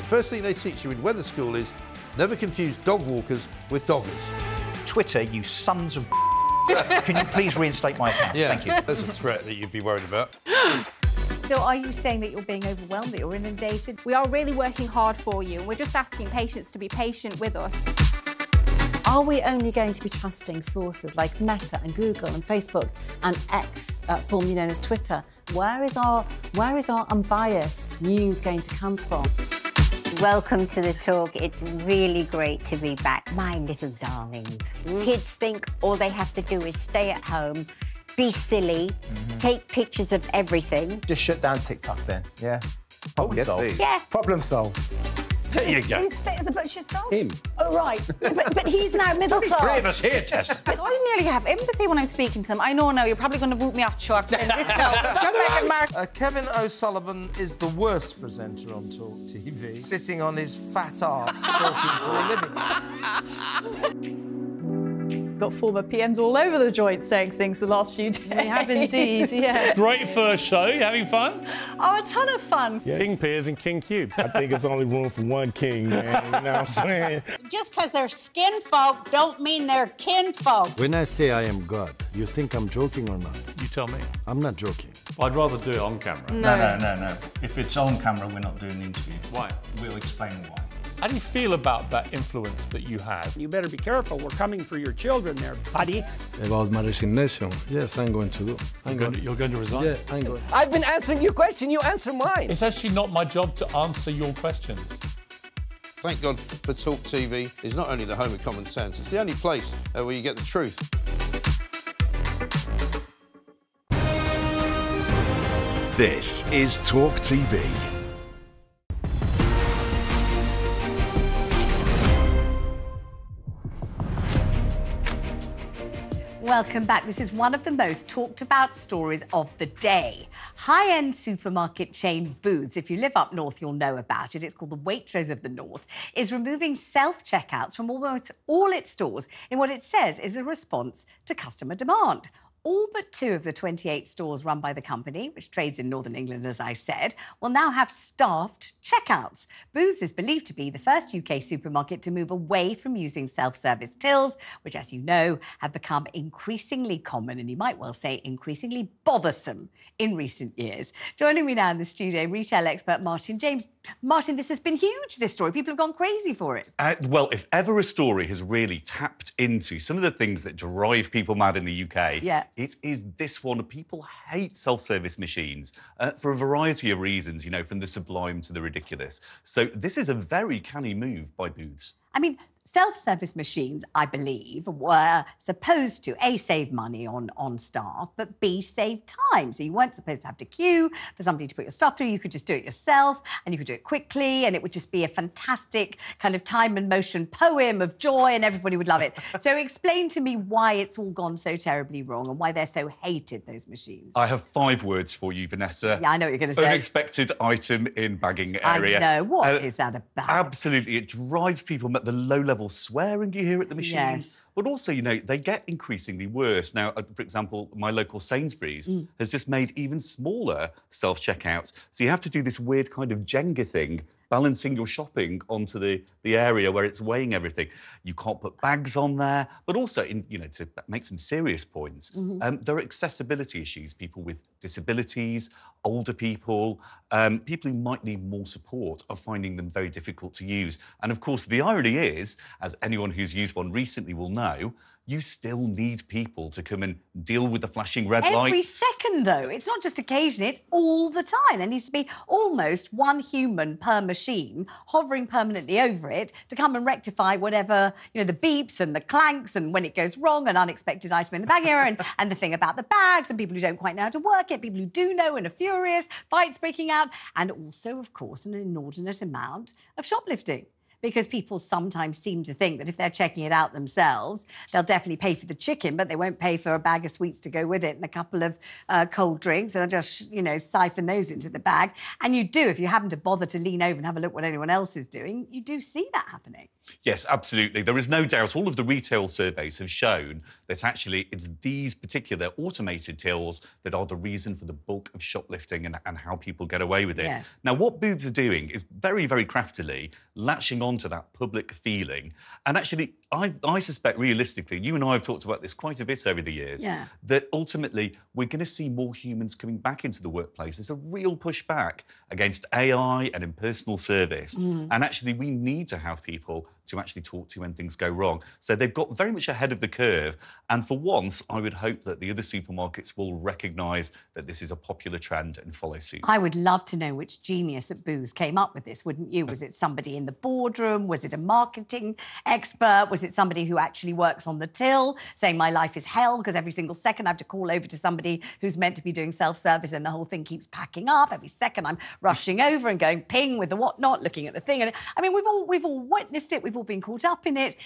The first thing they teach you in weather school is never confuse dog walkers with doggers. Twitter, you sons of. Can you please reinstate my account? Yeah, Thank you. there's a threat that you'd be worried about. So are you saying that you're being overwhelmed, that you're inundated? We are really working hard for you. We're just asking patients to be patient with us. Are we only going to be trusting sources like Meta and Google and Facebook and X, uh, formerly known as Twitter? Where is our where is our unbiased news going to come from? Welcome to the talk. It's really great to be back. My little darlings. Mm. Kids think all they have to do is stay at home, be silly, mm-hmm. take pictures of everything. Just shut down TikTok then, yeah? Oh, Problem solved. Yeah. Problem solved. There you go. Who's fit as a butcher's dog? Him. Oh right, but, but he's now middle class. three of us here, Tess. I nearly have empathy when I'm speaking to them. I know now you're probably going to boot me off the show after this. No, Uh, Kevin O'Sullivan is the worst presenter on Talk TV, sitting on his fat ass talking for a living. Got former PMs all over the joint saying things the last few days. We have indeed, yeah. Great first show. You having fun? Oh, a ton of fun. King Piers and King Cube. I think it's only room for one king, man. You know what I'm saying? Just because they're skin folk don't mean they're kin folk. When I say I am God, you think I'm joking or not? You tell me. I'm not joking. I'd rather do it on camera. No. no, no, no. If it's on camera, we're not doing the interview. Why? We'll explain why. How do you feel about that influence that you have? You better be careful. We're coming for your children there, buddy. About my resignation, yes, I'm going to do. I'm You're going to, you're going to resign? Yeah, I'm going. I've been answering your question. You answer mine. It's actually not my job to answer your questions. Thank God for Talk TV. It's not only the home of common sense, it's the only place uh, where you get the truth. This is Talk TV. Welcome back. This is one of the most talked about stories of the day. High end supermarket chain Booths, if you live up north, you'll know about it. It's called the Waitrose of the North, is removing self checkouts from almost all its stores in what it says is a response to customer demand. All but two of the 28 stores run by the company, which trades in Northern England, as I said, will now have staffed checkouts. Booths is believed to be the first UK supermarket to move away from using self service tills, which, as you know, have become increasingly common and you might well say increasingly bothersome in recent years. Joining me now in the studio, retail expert Martin James. Martin, this has been huge, this story. People have gone crazy for it. Uh, well, if ever a story has really tapped into some of the things that drive people mad in the UK, Yeah. It is this one. People hate self-service machines uh, for a variety of reasons, you know, from the sublime to the ridiculous. So this is a very canny move by Booths. I mean, self-service machines, I believe, were supposed to a save money on on staff, but b save time. So you weren't supposed to have to queue for somebody to put your stuff through. You could just do it yourself, and you could do it quickly, and it would just be a fantastic kind of time and motion poem of joy, and everybody would love it. so explain to me why it's all gone so terribly wrong, and why they're so hated those machines. I have five words for you, Vanessa. Yeah, I know what you're going to say. Unexpected item in bagging area. I know. What is Uh, that about? Absolutely. It drives people at the low level swearing you hear at the machines. Yes. But also, you know, they get increasingly worse. Now, uh, for example, my local Sainsbury's Mm. has just made even smaller self checkouts. So you have to do this weird kind of Jenga thing, balancing your shopping onto the, the area where it's weighing everything. You can't put bags on there. But also, in, you know, to make some serious points, Mhm. um, there are accessibility issues. People with disabilities, older people, um, people who might need more support are finding them very difficult to use. And of course, the irony is, as anyone who's used one recently will know, you still need people to come and deal with the flashing red light. Every lights. second, though. It's not just occasionally, it's all the time. There needs to be almost one human per machine hovering permanently over it to come and rectify whatever, you know, the beeps and the clanks and when it goes wrong, an unexpected item in the bag error, and, and the thing about the bags and people who don't quite know how to work it, people who do know and are furious, fights breaking out, and also, of course, an inordinate amount of shoplifting because people sometimes seem to think that if they're checking it out themselves, they'll definitely pay for the chicken, but they won't pay for a bag of sweets to go with it and a couple of uh, cold drinks, and they'll just, you know, siphon those into the bag. And you do, if you happen to bother to lean over and have a look what anyone else is doing, you do see that happening. Yes, absolutely. There is no doubt. All of the retail surveys have shown that actually it's these particular automated tills that are the reason for the bulk of shoplifting and, and how people get away with it. Yes. Now, what booths are doing is very, very craftily latching onto that public feeling. And actually, I, I suspect realistically, you and I have talked about this quite a bit over the years, Yeah. that ultimately we're going to see more humans coming back into the workplace. There's a real pushback against AI and impersonal service. Mm. And actually, we need to have people to actually talk to when things go wrong. So they've got very much ahead of the curve. And for once, I would hope that the other supermarkets will recognise that this is a popular trend and follow suit. I would love to know which genius at Booths came up with this, wouldn't you? Was it somebody in the boardroom? Was it a marketing expert? Was it somebody who actually works on the till saying my life is hell because every single second I have to call over to somebody who's meant to be doing self-service and the whole thing keeps packing up. Every second I'm rushing over and going ping with the whatnot, looking at the thing. And I mean, we've all we've all witnessed it, we've all been caught up in it.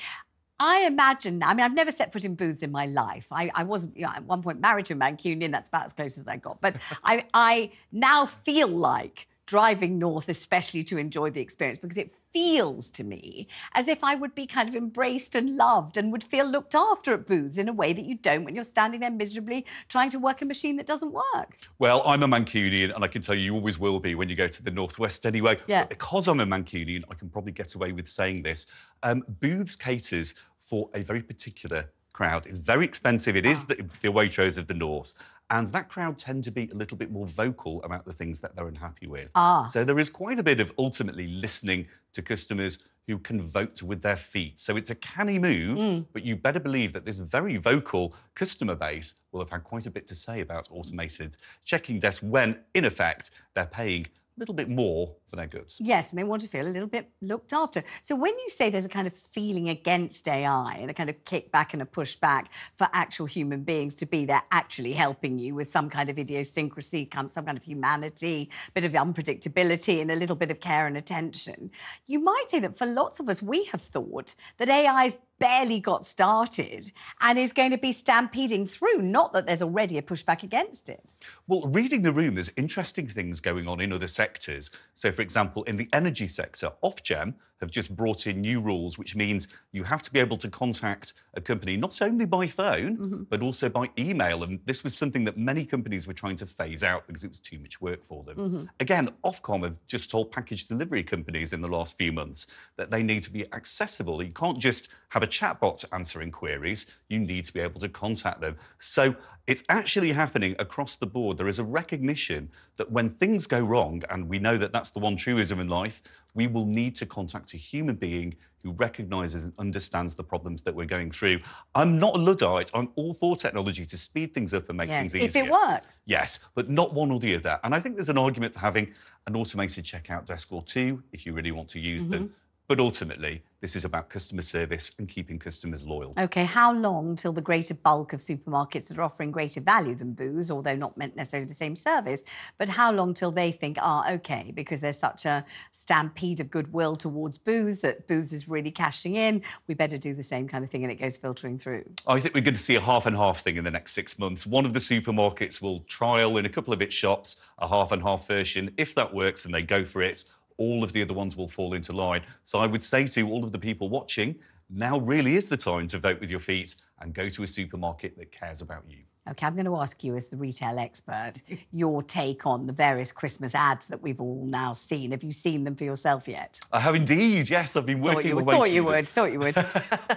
I imagine, I mean, I've never set foot in booths in my life. I, I was you know, at one point married to a Mancunian, that's about as close as I got. But I, I now feel like driving north, especially to enjoy the experience, because it feels to me as if I would be kind of embraced and loved and would feel looked after at booths in a way that you don't when you're standing there miserably trying to work a machine that doesn't work. Well, I'm a Mancunian, and I can tell you, you always will be when you go to the Northwest anyway. Yeah. But because I'm a Mancunian, I can probably get away with saying this. Um, Booths caters for a very particular crowd. It's very expensive. It is the, the Waitrose of the North. And that crowd tend to be a little bit more vocal about the things that they're unhappy with. Ah. So there is quite a bit of ultimately listening to customers who can vote with their feet. So it's a canny move, Mm. but you better believe that this very vocal customer base will have had quite a bit to say about automated checking desks when, in effect, they're paying little bit more for their goods. Yes, and they want to feel a little bit looked after. So when you say there's a kind of feeling against AI and a kind of kickback and a pushback for actual human beings to be there actually helping you with some kind of idiosyncrasy, some kind of humanity, bit of unpredictability and a little bit of care and attention, you might say that for lots of us, we have thought that AI's barely got started and is going to be stampeding through, not that there's already a pushback against it. Well, reading the room, there's interesting things going on in other sectors. So, for example, in the energy sector, Ofgem have just brought in new rules, which means you have to be able to contact a company not only by phone, but also by email. And this was something that many companies were trying to phase out because it was too much work for them. Mhm. Again, Ofcom have just told package delivery companies in the last few months that they need to be accessible. You can't just have a chatbot answering queries, you need to be able to contact them. So it's actually happening across the board. There is a recognition that when things go wrong, and we know that that's the one truism in life, we will need to contact a human being who recognises and understands the problems that we're going through. I'm not a Luddite. I'm all for technology to speed things up and make Yes, things easier. if it works. Yes, but not one or the other. And I think there's an argument for having an automated checkout desk or two if you really want to use them. Mm-hmm. But ultimately, this is about customer service and keeping customers loyal. Okay, how long till the greater bulk of supermarkets that are offering greater value than Booths, although not meant necessarily the same service, but how long till they think, ah, okay, because there's such a stampede of goodwill towards Booths that Booths is really cashing in, we better do the same kind of thing and it goes filtering through. I think we're going to see a half and half thing in the next six months. One of the supermarkets will trial in a couple of its shops a half and half version. If that works and they go for it, all of the other ones will fall into line. So I would say to all of the people watching, now really is the time to vote with your feet and go to a supermarket that cares about you. Okay, I'm going to ask you, as the retail expert, your take on the various Christmas ads that we've all now seen. Have you seen them for yourself yet? I have indeed, yes. I've been working Thought you, would, thought you would. Thought you would.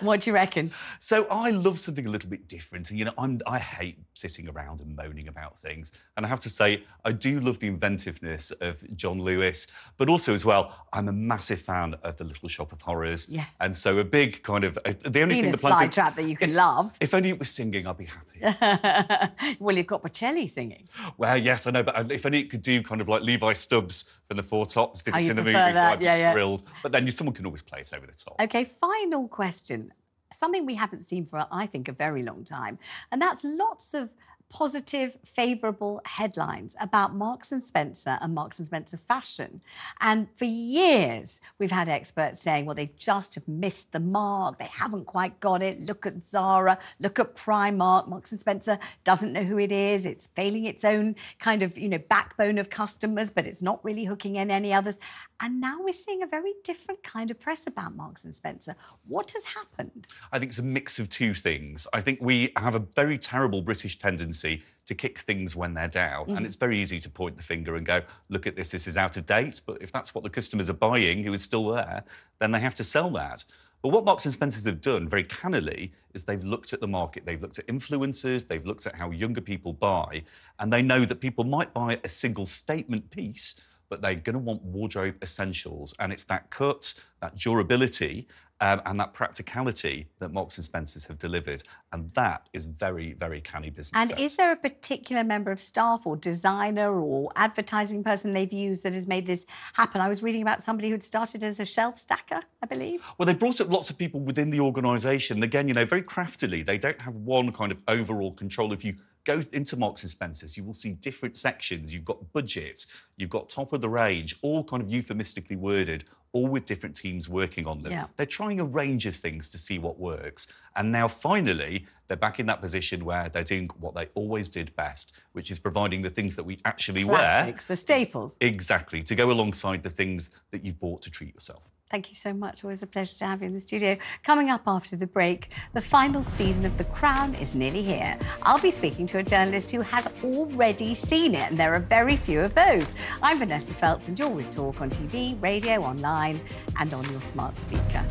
what do you reckon? So I love something a little bit different. You know, I'm, I hate sitting around and moaning about things. And I have to say, I do love the inventiveness of John Lewis, but also as well, I'm a massive fan of The Little Shop of Horrors. Yeah. And so a big kind of uh, the only thing the planting flytrap that you can love. If only it was singing, I'd be happy. well, you've got Bocelli singing. Well, yes, I know, but uh, if only it could do kind of like Levi Stubbs from the Four Tops did Oh, it in the movie, so? I'd be Yeah, yeah. thrilled. But then you, someone can always play it over the top. Okay, final question. Something we haven't seen for, I think, a very long time. And that's lots of positive, favourable headlines about Marks and Spencer and Marks and Spencer fashion. And for years, we've had experts saying, well, they just have missed the mark. They haven't quite got it. Look at Zara, look at Primark. Marks and Spencer doesn't know who it is. It's failing its own kind of, you know, backbone of customers, but it's not really hooking in any others. And now we're seeing a very different kind of press about Marks and Spencer. What has happened? I think it's a mix of two things. I think we have a very terrible British tendency to kick things when they're down. Mhm. And it's very easy to point the finger and go, look at this, this is out of date. But if that's what the customers are buying, who is still there, then they have to sell that. But what Marks and Spencers have done very cannily is they've looked at the market, they've looked at influencers, they've looked at how younger people buy, and they know that people might buy a single statement piece, but they're going to want wardrobe essentials. And it's that cut, that durability, um, and that practicality that Marks and Spencers have delivered. And that is very, very canny business. And sense. is there a particular member of staff or designer or advertising person they've used that has made this happen? I was reading about somebody who'd started as a shelf stacker, I believe. Well, they brought up lots of people within the organisation. Again, you know, very craftily. They don't have one kind of overall control. of you go into Marks and Spencers, you will see different sections. You've got budget, you've got top of the range, all kind of euphemistically worded, all with different teams working on them. Yeah. They're trying a range of things to see what works. And now finally, they're back in that position where they're doing what they always did best, which is providing the things that we actually Classics, wear. the staples. Exactly, to go alongside the things that you've bought to treat yourself. Thank you so much. Always a pleasure to have you in the studio. Coming up after the break, the final season of The Crown is nearly here. I'll be speaking to a journalist who has already seen it, and there are very few of those. I'm Vanessa Feltz, and you're with Talk on TV, radio, online, and on your smart speaker.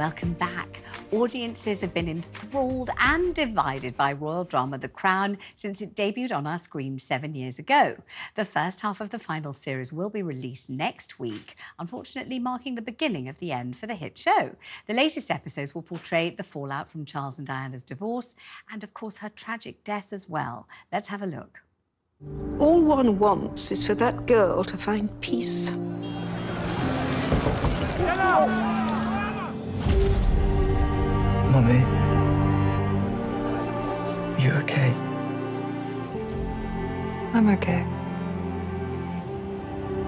Welcome back. Audiences have been enthralled and divided by royal drama The Crown since it debuted on our screens seven years ago. The first half of the final series will be released next week, unfortunately, marking the beginning of the end for the hit show. The latest episodes will portray the fallout from Charles and Diana's divorce and, of course, her tragic death as well. Let's have a look. All one wants is for that girl to find peace. Mommy. You okay? I'm okay.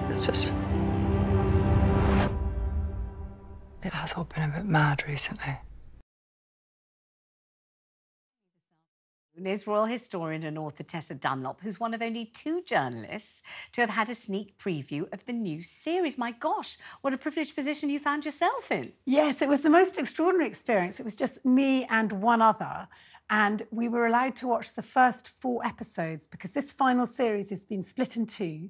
It's just. It has all been a bit mad recently. Is royal historian and author Tessa Dunlop, who's one of only two journalists to have had a sneak preview of the new series. My gosh, what a privileged position you found yourself in. Yes, it was the most extraordinary experience. It was just me and one other. And we were allowed to watch the first four episodes because this final series has been split in two.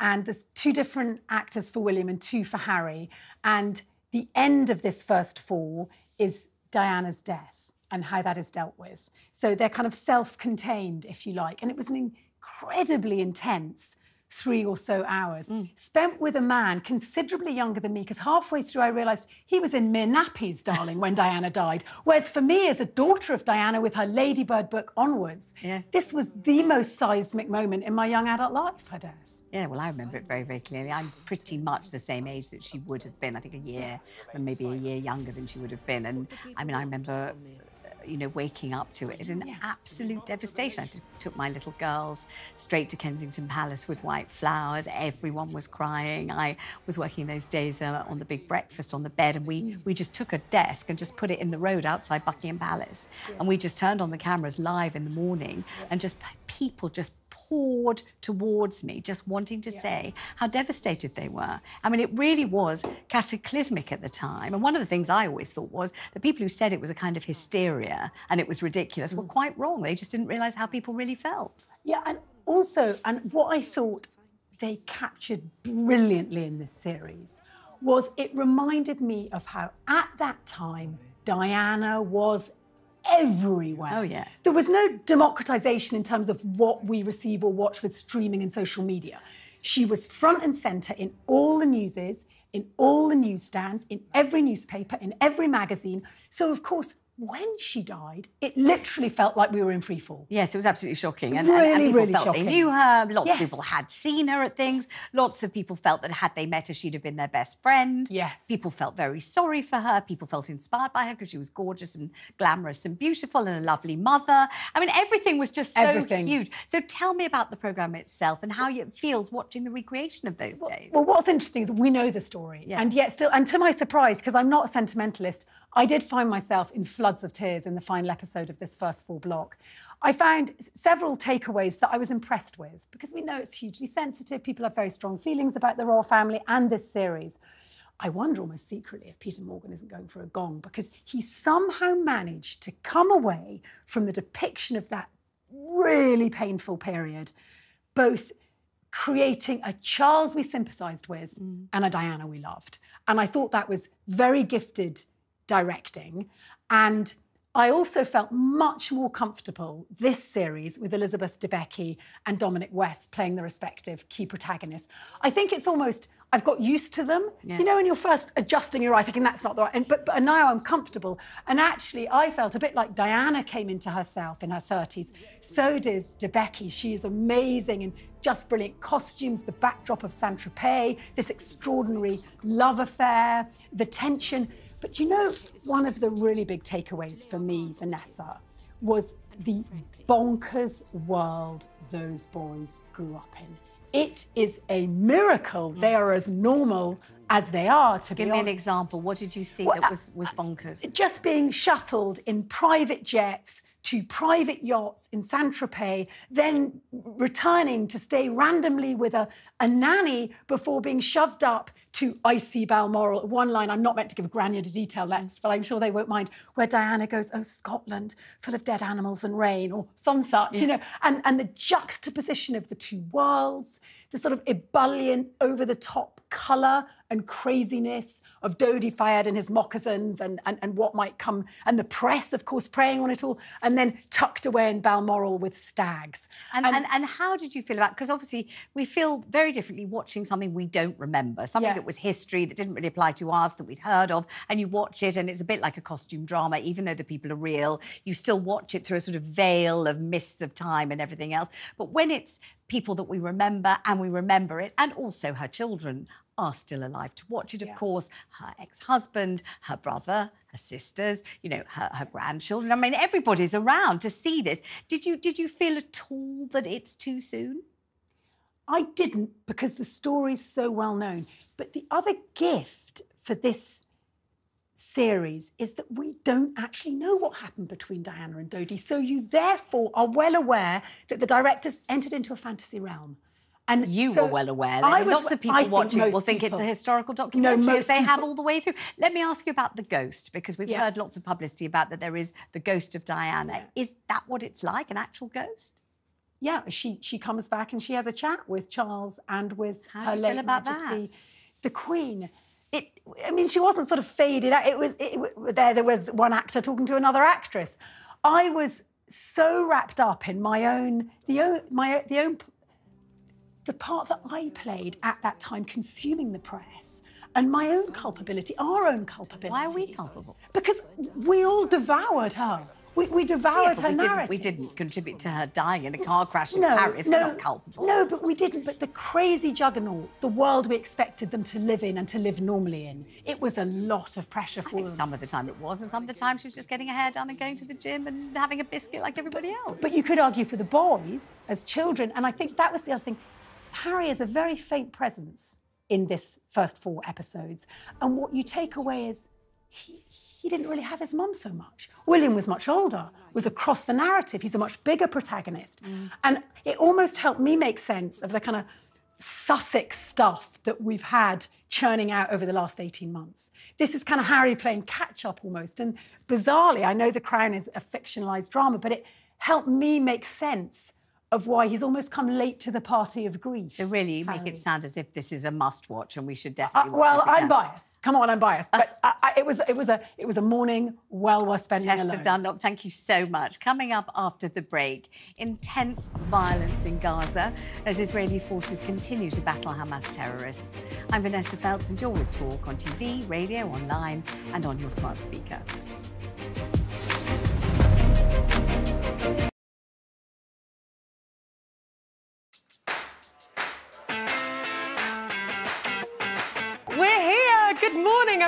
And there's two different actors for William and two for Harry. And the end of this first four is Diana's death and how that is dealt with. So they're kind of self contained, if you like. And it was an incredibly intense three or so hours mm. spent with a man considerably younger than me because halfway through I realised he was in mere nappies, darling, when Diana died. Whereas for me, as a daughter of Diana with her Ladybird book onwards, this was the most seismic moment in my young adult life, her death. Yeah, well, I remember it very, very clearly. I'm pretty much the same age that she would have been. I think a year, and maybe a year younger than she would have been. And I mean, I remember, you know, waking up to it in absolute devastation. I took my little girls straight to Kensington Palace with white flowers. Everyone was crying. I was working those days uh, on the big breakfast on the bed, and we we just took a desk and just put it in the road outside Buckingham Palace, and we just turned on the cameras live in the morning, and just people just poured towards me, just wanting to say how devastated they were. I mean, it really was cataclysmic at the time. And one of the things I always thought was the people who said it was a kind of hysteria and it was ridiculous were mm. quite wrong. They just didn't realise how people really felt. Yeah, and also, and what I thought they captured brilliantly in this series was it reminded me of how at that time Diana was everywhere. Oh, yes. There was no democratization in terms of what we receive or watch with streaming and social media. She was front and center in all the newses, in all the newsstands, in every newspaper, in every magazine. So, of course, when she died, it literally felt like we were in free fall. Yes, it was absolutely shocking. And, Really, and, and people really felt shocking. they knew her. Lots Yes. of people had seen her at things. Lots of people felt that had they met her, she'd have been their best friend. Yes. People felt very sorry for her. People felt inspired by her because she was gorgeous and glamorous and beautiful and a lovely mother. I mean, everything was just so Everything. huge. So tell me about the program itself and how it feels watching the recreation of those days. Well, what's interesting is we know the story, Yeah. and yet still, and to my surprise, because I'm not a sentimentalist, I did find myself in floods of tears in the final episode of this first full block. I found several takeaways that I was impressed with because we know it's hugely sensitive. People have very strong feelings about the royal family and this series. I wonder almost secretly if Peter Morgan isn't going for a gong because he somehow managed to come away from the depiction of that really painful period, both creating a Charles we sympathised with mm. and a Diana we loved. And I thought that was very gifted directing. And I also felt much more comfortable this series with Elizabeth Debicki and Dominic West playing the respective key protagonists. I think it's almost I've got used to them. You know, when you're first adjusting your eye, thinking that's not the right, and, but, but now I'm comfortable. And actually, I felt a bit like Diana came into herself in her 30s. So did Debicki. She is amazing and just brilliant costumes, the backdrop of Saint Tropez, this extraordinary love affair, the tension. But you know, one of the really big takeaways for me, Vanessa, was the bonkers world those boys grew up in. It is a miracle mm. they are as normal as they are, to Give be me an example. What did you see Well, that uh, was, was bonkers? Just being shuttled in private jets to private yachts in Saint Tropez, then returning to stay randomly with a, a nanny before being shoved up to icy Balmoral. One line, I'm not meant to give granular detail next, but I'm sure they won't mind, where Diana goes, Oh, Scotland, full of dead animals and rain, or some such, you know, and, and the juxtaposition of the two worlds, the sort of ebullient, over the top colour and craziness of Dodi Fayed and his moccasins and, and, and what might come, and the press, of course, preying on it all, and then tucked away in Balmoral with stags. And, and, and, how did you feel about Because obviously we feel very differently watching something we don't remember, something Yeah. that was history that didn't really apply to us, that we'd heard of, and you watch it and it's a bit like a costume drama, even though the people are real, you still watch it through a sort of veil of mists of time and everything else. But when it's people that we remember and we remember it, and also her children are still alive to watch it, of course, her ex-husband, her brother, her sisters, you know, her, her grandchildren. I mean, everybody's around to see this. Did you did you feel at all that it's too soon? I didn't because the story's so well known. But the other gift for this series is that we don't actually know what happened between Diana and Dodi. So you therefore are well aware that the directors entered into a fantasy realm. And You so were well aware. I was- lots of people watching will think it's a historical documentary, No, as most they have all the way through. Let me ask you about the ghost, because we've Yeah. heard lots of publicity about that there is the ghost of Diana. Is that what it's like, an actual ghost? Yeah, she she comes back and she has a chat with Charles and with How her late Majesty, that? the Queen. It, I mean, she wasn't sort of faded out. It was it, there. There was one actor talking to another actress. I was so wrapped up in my own the own my the own the part that I played at that time, consuming the press. And my own culpability, our own culpability. Why are we culpable? Because we all devoured her. We, we devoured Yeah, her we narrative. didn't, we didn't contribute to her dying in a car crash in No, Paris. no, We're not culpable. No, but we didn't. But the crazy juggernaut, the world we expected them to live in and to live normally in, it was a lot of pressure for I think them. some of the time it was, and some of the time she was just getting her hair done and going to the gym and having a biscuit like everybody else. But you could argue for the boys as children, and I think that was the other thing. Harry is a very faint presence in this first four episodes, and what you take away is he, he didn't really have his mum so much. William was much older, was across the narrative. He's a much bigger protagonist, mm. and it almost helped me make sense of the kind of Sussex stuff that we've had churning out over the last 18 months. This is kind of Harry playing catch up almost. And bizarrely, I know The Crown is a fictionalized drama, but it helped me make sense of why he's almost come late to the party of grief. So really, you make it sound as if this is a must-watch, and we should Uh, definitely. watch well, I'm biased. Come on, I'm biased. But I, I, it was it was a it was a morning well worth spending Tessa alone. Dunlop, thank you so much. Coming up after the break, intense violence in Gaza as Israeli forces continue to battle Hamas terrorists. I'm Vanessa Feltz, and you're with Talk on TV, radio, online, and on your smart speaker.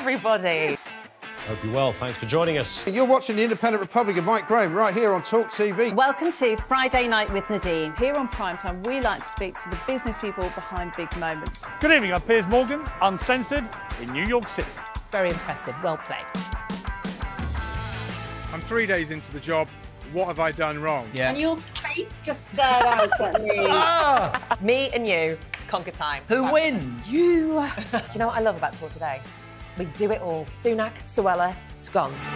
Everybody. Hope you're well. Thanks for joining us. You're watching the Independent Republic of Mike Graham right here on Talk TV. Welcome to Friday Night with Nadine. Here on Primetime, we like to speak to the business people behind big moments. Good evening, I'm Piers Morgan, uncensored in New York City. Very impressive. Well played. I'm three days into the job. What have I done wrong? Yeah. And your face just stared out at me. Ah! Me and you conquer time. Who wins? You. do you know what I love about Tour today? We do it all. Sunak, Suella, scones.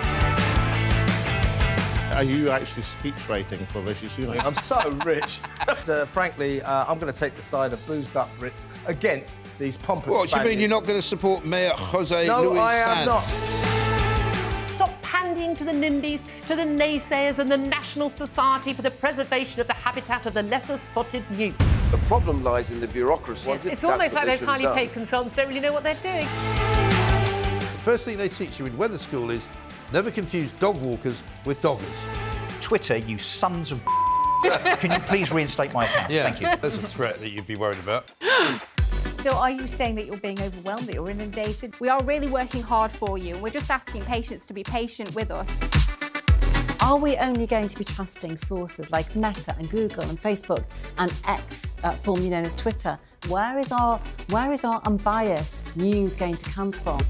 Are you actually speech writing for Rishi Sunak? I'm so rich. But, uh, frankly, uh, I'm going to take the side of boozed up Brits against these pompous. What, do you mean you're not going to support Mayor Jose No, Luis I am not. Stop pandying to the NIMBYs, to the naysayers, and the National Society for the Preservation of the Habitat of the Lesser Spotted Newt. The problem lies in the bureaucracy. It's That's almost like those highly done. paid consultants don't really know what they're doing. The first thing they teach you in weather school is never confuse dog walkers with doggers. Twitter, you sons of. Can you please reinstate my account? Yeah, Thank you. There's a threat that you'd be worried about. So, are you saying that you're being overwhelmed, that you're inundated? We are really working hard for you. We're just asking patients to be patient with us. Are we only going to be trusting sources like Meta and Google and Facebook and X, uh, formerly known as Twitter? Where is our where is our unbiased news going to come from?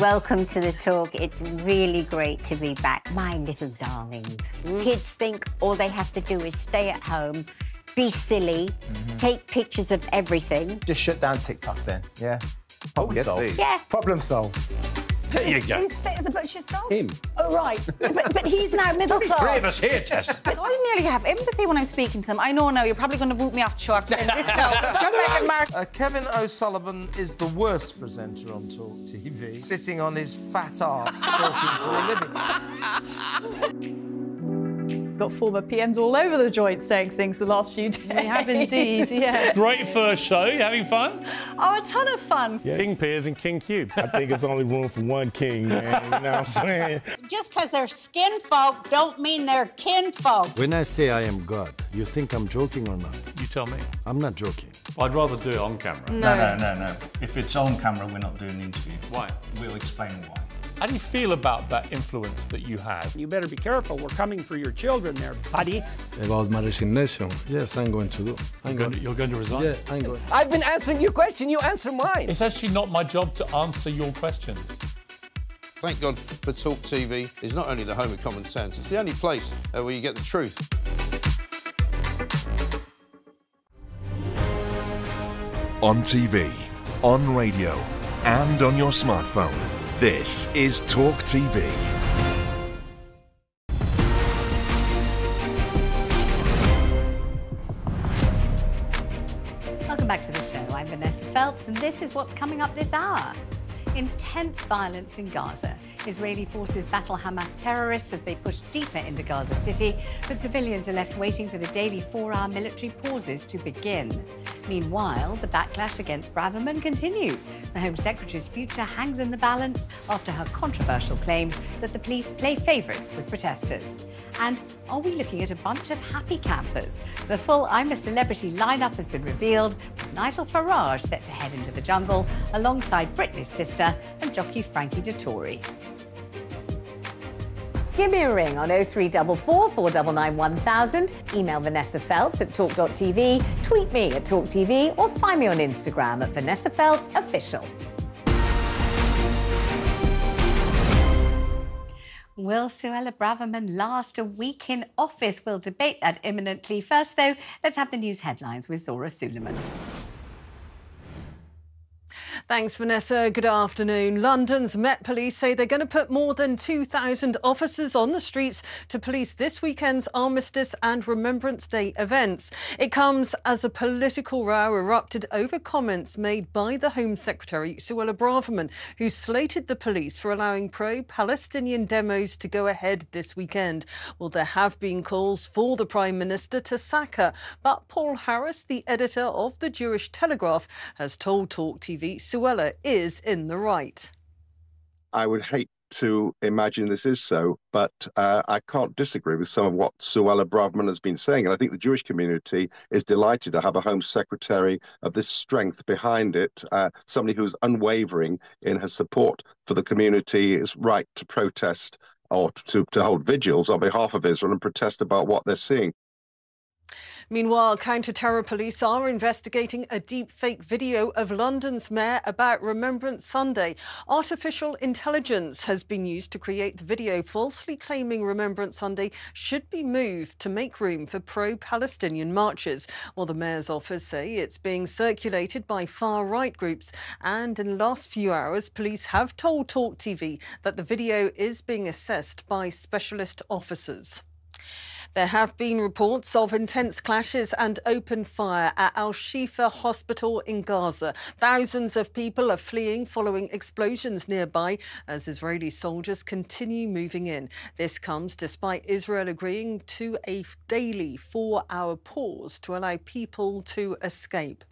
Welcome to the talk. It's really great to be back. My little darlings. Mm. Kids think all they have to do is stay at home, be silly, mm-hmm. take pictures of everything. Just shut down TikTok then, yeah? Oh, Problem yes, solved. please. Yeah. Problem solved. There you go. Who's fit as a butcher's dog? Him. Oh, right. but, but he's now middle Three class. of us here, Tess. I nearly have empathy when I'm speaking to them. I know now you're probably going to boot me off the show after this now. Meghan Uh, Kevin O'Sullivan is the worst presenter on Talk TV, sitting on his fat arse talking for a living. Got former PMs all over the joint saying things the last few days. We have indeed, yeah. Great first show. You having fun? Oh, a ton of fun. King Piers and King Cube. I think it's only room for one king, man. You know what I'm saying? Just because they're skin folk don't mean they're kin folk. When I say I am God, you think I'm joking or not? You tell me. I'm not joking. I'd rather do it on camera. No. No, no, no, no. If it's on camera, we're not doing an interview. Why? We'll explain why. How do you feel about that influence that you have? You better be careful. We're coming for your children there, buddy. About my resignation, yes, I'm going to do. I'm You're going to, you're going to resign? Yeah, I'm going. I've been answering your question. You answer mine. It's actually not my job to answer your questions. Thank God for Talk TV. It's not only the home of common sense, it's the only place uh, where you get the truth. On TV, on radio, and on your smartphone. This is Talk TV. Welcome back to the show. I'm Vanessa Feltz, and this is what's coming up this hour. Intense violence in Gaza. Israeli forces battle Hamas terrorists as they push deeper into Gaza City, but civilians are left waiting for the daily four hour military pauses to begin. Meanwhile, the backlash against Braverman continues. The Home Secretary's future hangs in the balance after her controversial claims that the police play favourites with protesters. And are we looking at a bunch of happy campers? The full I'm a Celebrity lineup has been revealed, with Nigel Farage set to head into the jungle alongside Britney's sister and jockey Frankie Dettori. Give me a ring on 0344 499 1000. Email Vanessa Feltz at talk.tv. Tweet me at talktv or find me on Instagram at Vanessa Feltz Official. Will Suella Braverman last a week in office? We'll debate that imminently. First, though, let's have the news headlines with Zora Suleiman. Thanks, Vanessa. Good afternoon. London's Met Police say they're going to put more than 2,000 officers on the streets to police this weekend's Armistice and Remembrance Day events. It comes as a political row erupted over comments made by the Home Secretary, Suella Braverman, who slated the police for allowing pro Palestinian demos to go ahead this weekend. Well, there have been calls for the Prime Minister to sack her, but Paul Harris, the editor of the Jewish Telegraph, has told Talk TV Suella is in the right. I would hate to imagine this is so, but uh, I can't disagree with some of what Suella Braverman has been saying. And I think the Jewish community is delighted to have a Home Secretary of this strength behind it, uh, somebody who's unwavering in her support for the community's right to protest or to, to hold vigils on behalf of Israel and protest about what they're seeing. Meanwhile, counter-terror police are investigating a deep-fake video of London's mayor about Remembrance Sunday. Artificial intelligence has been used to create the video falsely claiming Remembrance Sunday should be moved to make room for pro-Palestinian marches. Well, the mayor's office say it's being circulated by far-right groups. And in the last few hours, police have told Talk TV that the video is being assessed by specialist officers. There have been reports of intense clashes and open fire at Al Shifa Hospital in Gaza. Thousands of people are fleeing following explosions nearby as Israeli soldiers continue moving in. This comes despite Israel agreeing to a daily four hour pause to allow people to escape.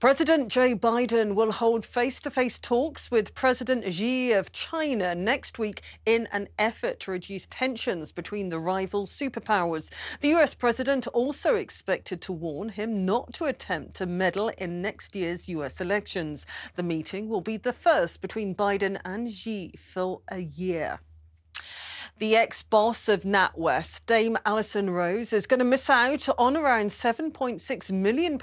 President Joe Biden will hold face to face talks with President Xi of China next week in an effort to reduce tensions between the rival superpowers. The US president also expected to warn him not to attempt to meddle in next year's US elections. The meeting will be the first between Biden and Xi for a year. The ex boss of NatWest, Dame Alison Rose, is going to miss out on around £7.6 million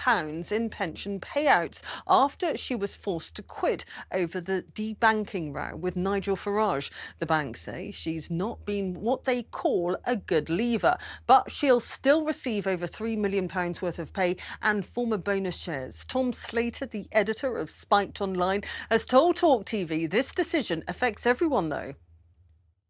in pension payouts after she was forced to quit over the debanking row with Nigel Farage. The bank say she's not been what they call a good leaver, but she'll still receive over £3 million worth of pay and former bonus shares. Tom Slater, the editor of Spiked Online, has told Talk TV this decision affects everyone, though.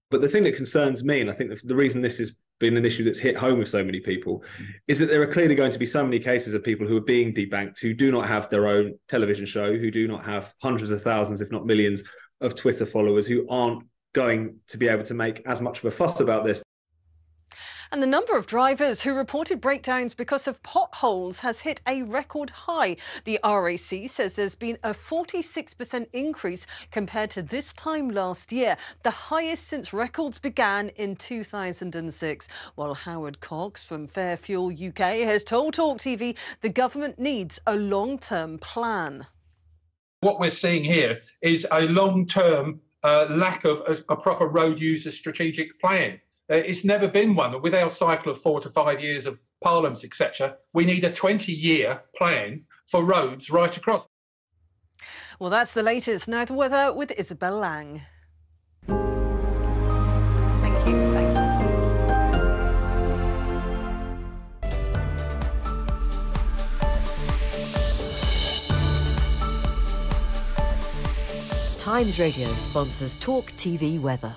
But the thing that concerns me, and I think the reason this has been an issue that's hit home with so many people, is that there are clearly going to be so many cases of people who are being debanked who do not have their own television show, who do not have hundreds of thousands, if not millions, of Twitter followers, who aren't going to be able to make as much of a fuss about this and the number of drivers who reported breakdowns because of potholes has hit a record high. The RAC says there's been a 46% increase compared to this time last year, the highest since records began in 2006. While Howard Cox from Fairfuel UK has told Talk TV the government needs a long term plan. What we're seeing here is a long term uh, lack of a, a proper road user strategic plan. Uh, it's never been one. With our cycle of four to five years of parliaments, etc., we need a 20 year plan for roads right across. Well, that's the latest. Now, the weather with Isobel Lang. Thank you. Thank you. Times Radio sponsors Talk TV Weather.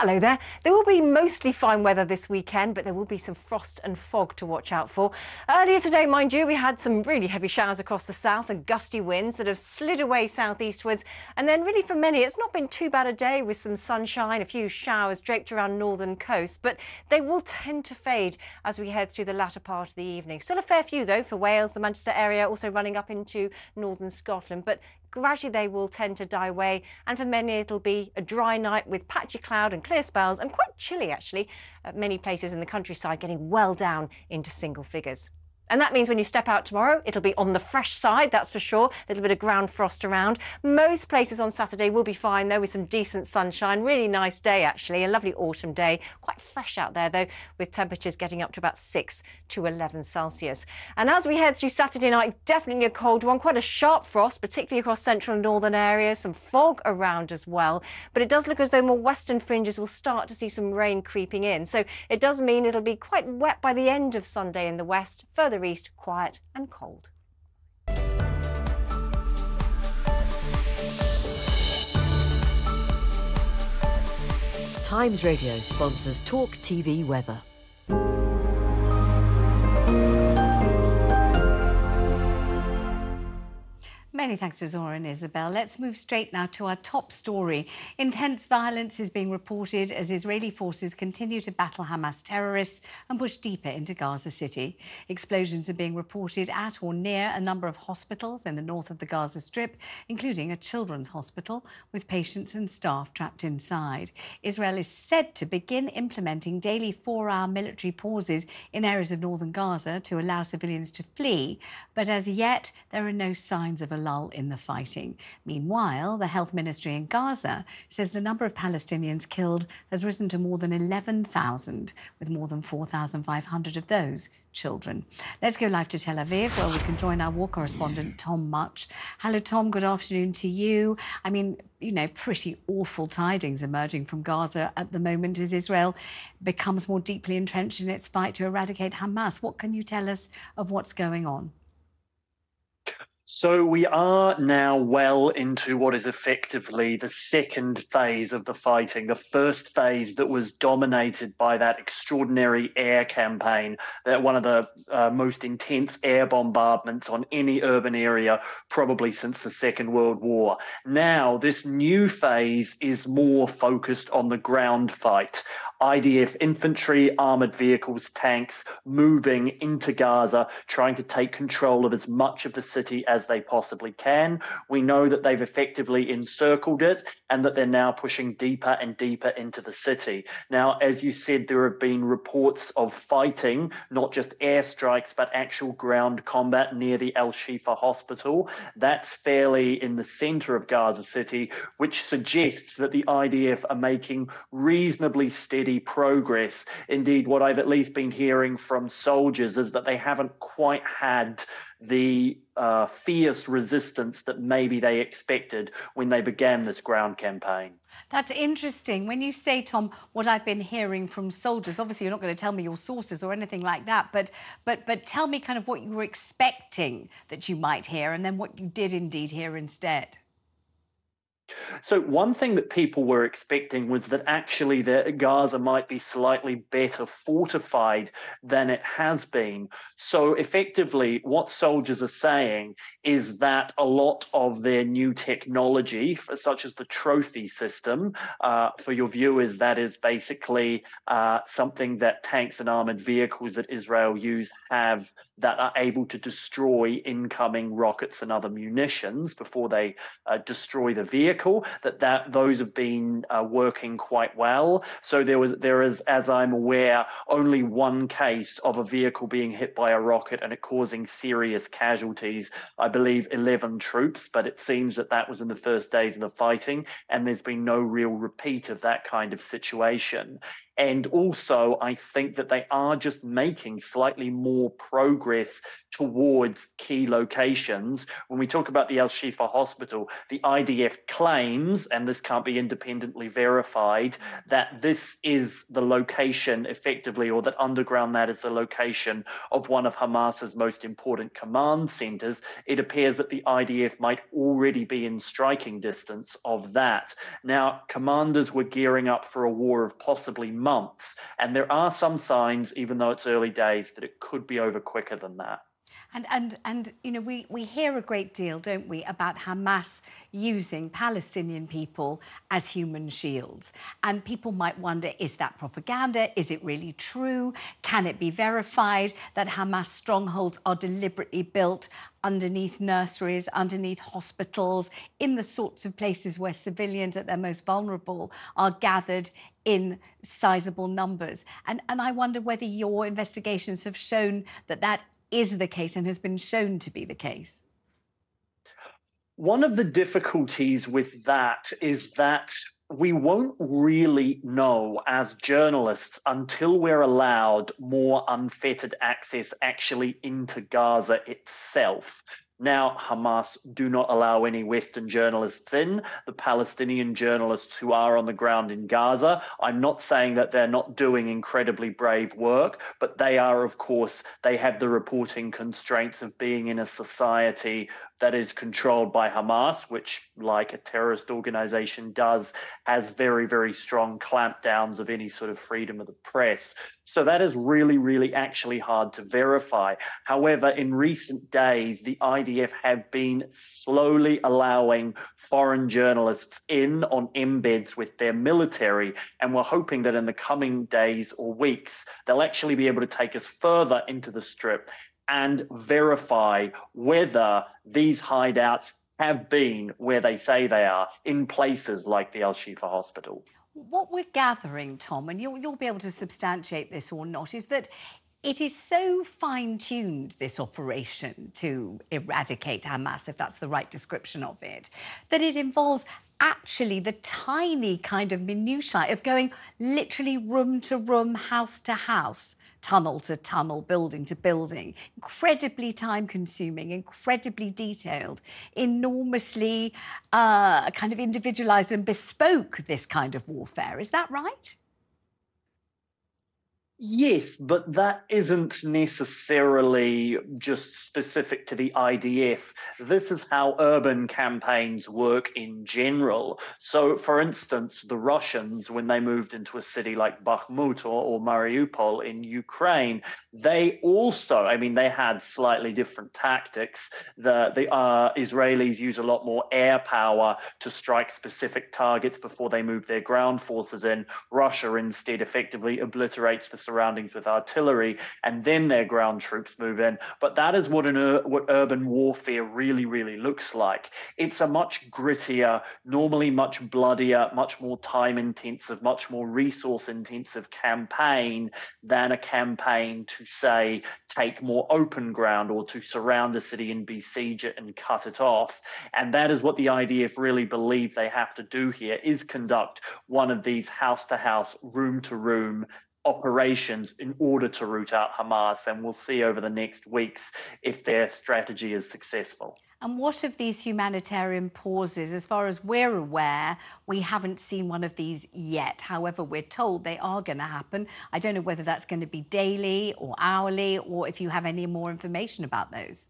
Hello there. There will be mostly fine weather this weekend, but there will be some frost and fog to watch out for. Earlier today, mind you, we had some really heavy showers across the south and gusty winds that have slid away southeastwards. And then really for many, it's not been too bad a day with some sunshine, a few showers draped around northern coast, but they will tend to fade as we head through the latter part of the evening. Still a fair few though for Wales, the Manchester area, also running up into northern Scotland. But gradually they will tend to die away. And for many, it'll be a dry night with patchy cloud and clear spells and quite chilly, actually, at many places in the countryside, getting well down into single figures. And that means when you step out tomorrow, it'll be on the fresh side, that's for sure. A little bit of ground frost around. Most places on Saturday will be fine, though, with some decent sunshine. Really nice day, actually. A lovely autumn day. Quite fresh out there, though, with temperatures getting up to about 6 to 11 Celsius. And as we head through Saturday night, definitely a cold one. Quite a sharp frost, particularly across central and northern areas. Some fog around as well. But it does look as though more western fringes will start to see some rain creeping in. So it does mean it'll be quite wet by the end of Sunday in the west. Further further rest quiet and cold. Times Radio sponsors Talk TV Weather. Many thanks to Zora and Isobel. Let's move straight now to our top story. Intense violence is being reported as Israeli forces continue to battle Hamas terrorists and push deeper into Gaza City. Explosions are being reported at or near a number of hospitals in the north of the Gaza Strip, including a children's hospital with patients and staff trapped inside. Israel is said to begin implementing daily four hour military pauses in areas of northern Gaza to allow civilians to flee, but as yet there are no signs of a lull in the fighting. Meanwhile, the health ministry in Gaza says the number of Palestinians killed has risen to more than 11,000, with more than 4,500 of those children. Let's go live to Tel Aviv, where we can join our war correspondent, Tom Mutch. Hello, Tom. Good afternoon to you. I mean, you know, pretty awful tidings emerging from Gaza at the moment as Israel becomes more deeply entrenched in its fight to eradicate Hamas. What can you tell us of what's going on? So we are now well into what is effectively the second phase of the fighting. The first phase that was dominated by that extraordinary air campaign, that one of the uh, most intense air bombardments on any urban area probably since the Second World War. Now this new phase is more focused on the ground fight. IDF infantry, armored vehicles, tanks moving into Gaza, trying to take control of as much of the city as they possibly can. We know that they've effectively encircled it and that they're now pushing deeper and deeper into the city. Now, as you said, there have been reports of fighting, not just airstrikes, but actual ground combat near the Al Shifa hospital. That's fairly in the center of Gaza City, which suggests that the IDF are making reasonably steady progress. Indeed, what I've at least been hearing from soldiers is that they haven't quite had the uh, fierce resistance that maybe they expected when they began this ground campaign. That's interesting. When you say, Tom, what I've been hearing from soldiers, obviously you're not going to tell me your sources or anything like that, but but but tell me kind of what you were expecting that you might hear and then what you did indeed hear instead. So one thing that people were expecting was that actually the Gaza might be slightly better fortified than it has been. So effectively, what soldiers are saying is that a lot of their new technology, such as the trophy system, uh, for your viewers, that is basically uh, something that tanks and armored vehicles that Israel use have that are able to destroy incoming rockets and other munitions before they uh, destroy the vehicle. That that those have been uh, working quite well. So there was there is, as I'm aware, only one case of a vehicle being hit by a rocket and it causing serious casualties. I believe 11 troops, but it seems that that was in the first days of the fighting, and there's been no real repeat of that kind of situation. And also, I think that they are just making slightly more progress towards key locations. When we talk about the Al Shifa hospital, the IDF claims, and this can't be independently verified, that this is the location effectively, or that underground that is the location of one of Hamas's most important command centers. It appears that the IDF might already be in striking distance of that. Now, commanders were gearing up for a war of possibly months. And there are some signs, even though it's early days, that it could be over quicker than that. And, and, and you know, we, we hear a great deal, don't we, about Hamas using Palestinian people as human shields. And people might wonder, is that propaganda? Is it really true? Can it be verified that Hamas strongholds are deliberately built underneath nurseries, underneath hospitals, in the sorts of places where civilians at their most vulnerable are gathered in sizable numbers. And, and I wonder whether your investigations have shown that that is the case and has been shown to be the case? One of the difficulties with that is that we won't really know as journalists until we're allowed more unfettered access actually into Gaza itself. Now, Hamas do not allow any Western journalists in. The Palestinian journalists who are on the ground in Gaza, I'm not saying that they're not doing incredibly brave work, but they are, of course, they have the reporting constraints of being in a society that is controlled by Hamas, which, like a terrorist organization does, has very, very strong clampdowns of any sort of freedom of the press. So that is really, really actually hard to verify. However, in recent days, the IDF have been slowly allowing foreign journalists in on embeds with their military. And we're hoping that in the coming days or weeks, they'll actually be able to take us further into the strip and verify whether these hideouts have been where they say they are in places like the Al Shifa hospital. What we're gathering, Tom, and you'll, you'll be able to substantiate this or not, is that it is so fine tuned, this operation to eradicate Hamas, if that's the right description of it, that it involves actually the tiny kind of minutiae of going literally room to room, house to house tunnel to tunnel, building to building. Incredibly time consuming, incredibly detailed, enormously uh, kind of individualized and bespoke, this kind of warfare. Is that right? Yes, but that isn't necessarily just specific to the IDF. This is how urban campaigns work in general. So, for instance, the Russians, when they moved into a city like Bakhmut or, or Mariupol in Ukraine, they also, I mean, they had slightly different tactics. The, the uh, Israelis use a lot more air power to strike specific targets before they move their ground forces in. Russia instead effectively obliterates the surroundings with artillery, and then their ground troops move in. But that is what an ur- what urban warfare really, really looks like. It's a much grittier, normally much bloodier, much more time intensive, much more resource intensive campaign than a campaign to say take more open ground or to surround a city and besiege it and cut it off. And that is what the IDF really believe they have to do here is conduct one of these house to house, room to room operations in order to root out Hamas. And we'll see over the next weeks if their strategy is successful. And what of these humanitarian pauses? As far as we're aware, we haven't seen one of these yet. However, we're told they are going to happen. I don't know whether that's going to be daily or hourly, or if you have any more information about those.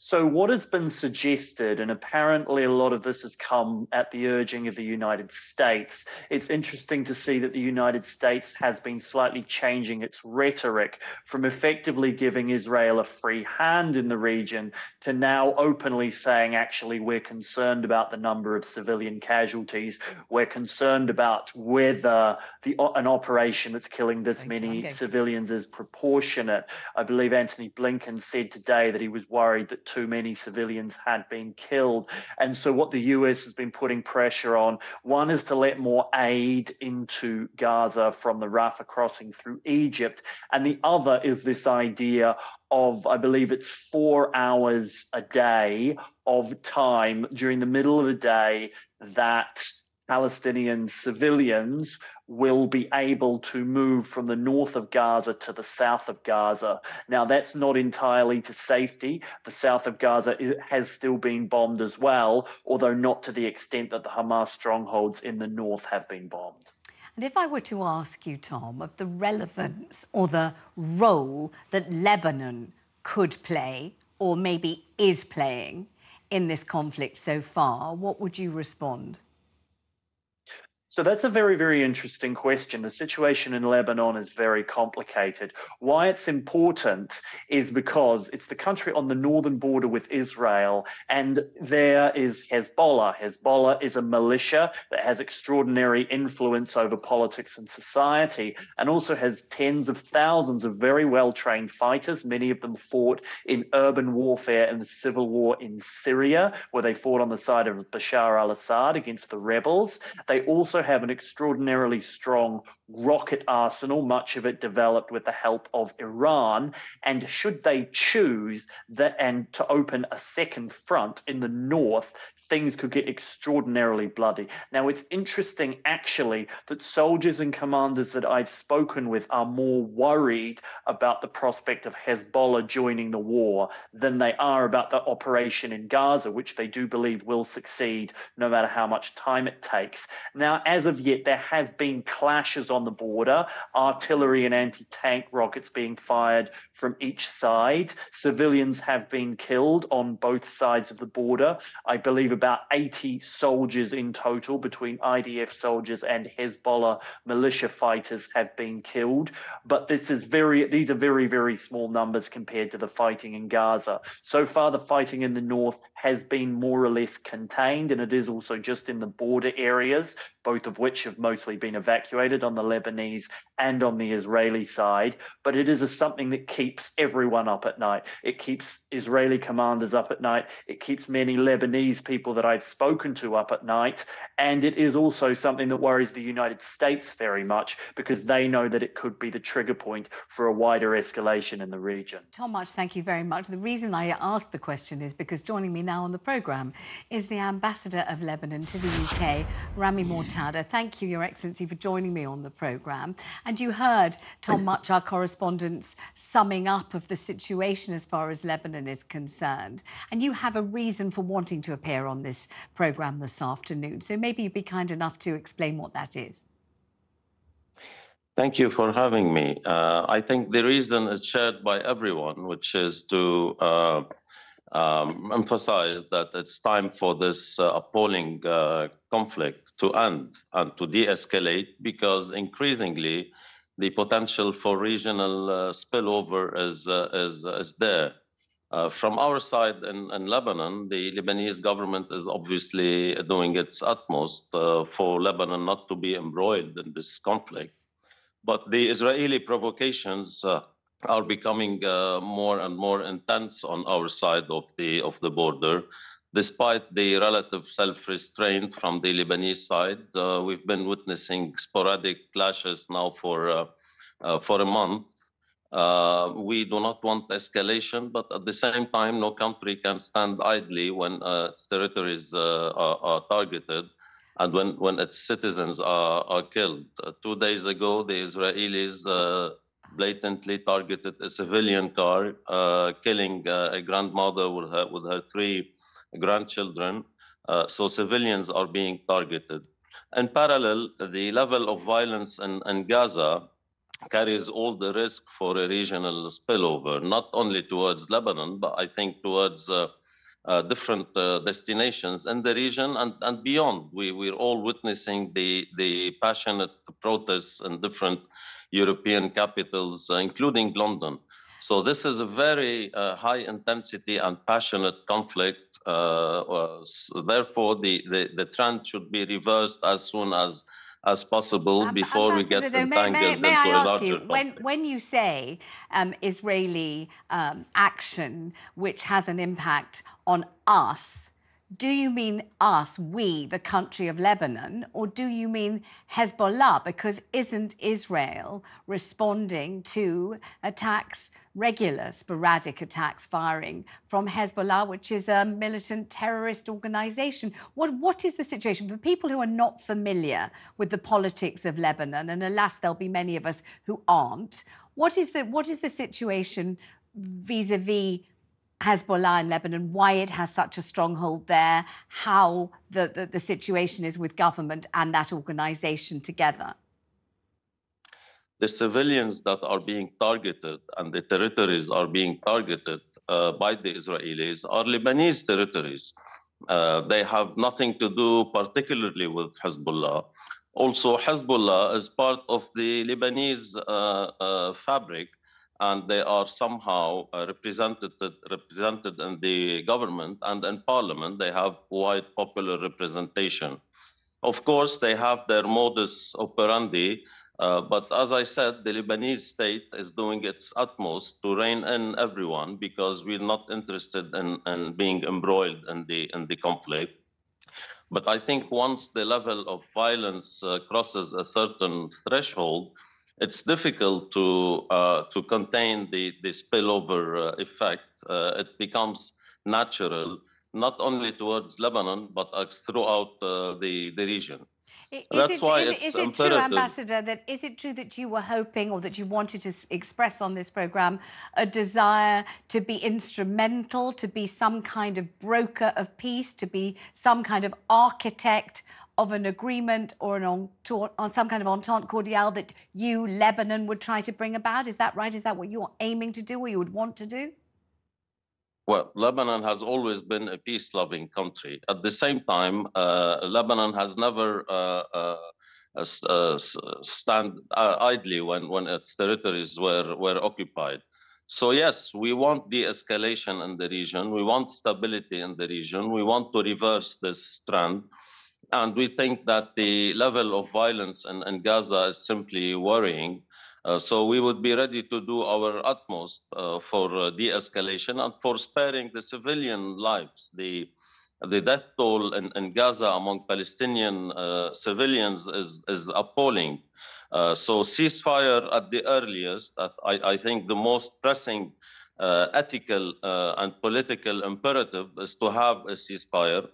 So, what has been suggested, and apparently a lot of this has come at the urging of the United States, it's interesting to see that the United States has been slightly changing its rhetoric from effectively giving Israel a free hand in the region to now openly saying, actually, we're concerned about the number of civilian casualties. We're concerned about whether the, an operation that's killing this many civilians is proportionate. I believe Antony Blinken said today that he was worried that too many civilians had been killed. And so, what the US has been putting pressure on one is to let more aid into Gaza from the Rafah crossing through Egypt. And the other is this idea of, I believe it's four hours a day of time during the middle of the day that Palestinian civilians will be able to move from the north of Gaza to the south of Gaza. Now, that's not entirely to safety. The south of Gaza has still been bombed as well, although not to the extent that the Hamas strongholds in the north have been bombed. And if I were to ask you, Tom, of the relevance or the role that Lebanon could play, or maybe is playing, in this conflict so far, what would you respond? So that's a very, very interesting question. The situation in Lebanon is very complicated. Why it's important is because it's the country on the northern border with Israel, and there is Hezbollah. Hezbollah is a militia that has extraordinary influence over politics and society, and also has tens of thousands of very well trained fighters. Many of them fought in urban warfare in the civil war in Syria, where they fought on the side of Bashar al Assad against the rebels. They also also have an extraordinarily strong rocket arsenal, much of it developed with the help of Iran. And should they choose that and to open a second front in the north, things could get extraordinarily bloody. Now, it's interesting actually that soldiers and commanders that I've spoken with are more worried about the prospect of Hezbollah joining the war than they are about the operation in Gaza, which they do believe will succeed no matter how much time it takes. Now, as of yet, there have been clashes on the border, artillery and anti tank rockets being fired from each side. Civilians have been killed on both sides of the border. I believe about 80 soldiers in total between IDF soldiers and Hezbollah militia fighters have been killed. But this is very these are very, very small numbers compared to the fighting in Gaza. So far the fighting in the north has been more or less contained, and it is also just in the border areas, both of which have mostly been evacuated on the Lebanese and on the Israeli side. But it is a, something that keeps everyone up at night. It keeps Israeli commanders up at night. It keeps many Lebanese people that I've spoken to up at night. And it is also something that worries the United States very much because they know that it could be the trigger point for a wider escalation in the region. Tom Mutch, thank you very much. The reason I asked the question is because joining me now on the programme is the Ambassador of Lebanon to the UK, Rami Mortada. Thank you, Your Excellency, for joining me on the programme. And you heard Tom Mutch, our correspondent's summing up of the situation as far as Lebanon is concerned. And you have a reason for wanting to appear on this programme this afternoon. So maybe you'd be kind enough to explain what that is. Thank you for having me. Uh, I think the reason is shared by everyone, which is to uh, um, emphasize that it's time for this uh, appalling uh, conflict to end and to de escalate because increasingly the potential for regional uh, spillover is, uh, is, is there. Uh, from our side in, in, Lebanon, the Lebanese government is obviously doing its utmost uh, for Lebanon not to be embroiled in this conflict. But the Israeli provocations are becoming uh, more and more intense on our side of the of the border. Despite the relative self-restraint from the Lebanese side, uh, we've been witnessing sporadic clashes now for uh, uh, for a month. Uh, we do not want escalation, but at the same time, no country can stand idly when its territories are, are targeted and when, when its citizens are, are killed. Uh, two days ago, the Israelis uh, blatantly targeted a civilian car, uh, killing uh, a grandmother with her, with her three grandchildren. Uh, so civilians are being targeted. In parallel, the level of violence in, in Gaza carries all the risk for a regional spillover, not only towards Lebanon, but I think towards uh, different uh, destinations in the region and, and beyond. We, we're all witnessing the, the passionate protests in different European capitals, uh, including London. So this is a very uh, high intensity and passionate conflict. Uh, therefore, the, the, the trend should be reversed as soon as as possible um, before we get entangled may, may, may I ask you, conflict. when, when you say um, Israeli um, action which has an impact on us, do you mean us, we, the country of Lebanon, or do you mean Hezbollah? Because isn't Israel responding to attacks, regular sporadic attacks firing from Hezbollah, which is a militant terrorist organization? What, what is the situation? For people who are not familiar with the politics of Lebanon, and alas, there'll be many of us who aren't, what is the, what is the situation vis a vis Hezbollah in Lebanon, why it has such a stronghold there, how the, the, the situation is with government and that organization together? The civilians that are being targeted and the territories are being targeted uh, by the Israelis are Lebanese territories. Uh, they have nothing to do particularly with Hezbollah. Also, Hezbollah is part of the Lebanese uh, uh fabric and they are somehow uh, represented represented in the government and in parliament. They have wide popular representation. Of course, they have their modus operandi, uh, but as I said, the Lebanese state is doing its utmost to rein in everyone because we're not interested in, in being embroiled in the in the conflict. But I think once the level of violence uh, crosses a certain threshold, it's difficult to uh, to contain the the spillover uh, effect. Uh, it becomes natural, not only towards Lebanon but uh, throughout uh, the the region. Is That's it, why is, it's is it true, Ambassador, that is it true that you were hoping or that you wanted to express on this programme a desire to be instrumental, to be some kind of broker of peace, to be some kind of architect of an agreement or an entente, on some kind of entente cordiale that you, Lebanon, would try to bring about? Is that right? Is that what you're aiming to do or you would want to do? Well, Lebanon has always been a peace-loving country. At the same time, uh, Lebanon has never uh, uh, uh stand uh, idly when, when its territories were, were occupied. So yes, we want de-escalation in the region. We want stability in the region. We want to reverse this trend. And we think that the level of violence in, in Gaza is simply worrying. Uh, so we would be ready to do our utmost uh, for uh, de-escalation and for sparing the civilian lives. The, the death toll in, in Gaza among Palestinian uh, civilians is, is appalling. Uh, so ceasefire at the earliest, I, I think the most pressing uh, ethical and political imperative is to have a ceasefire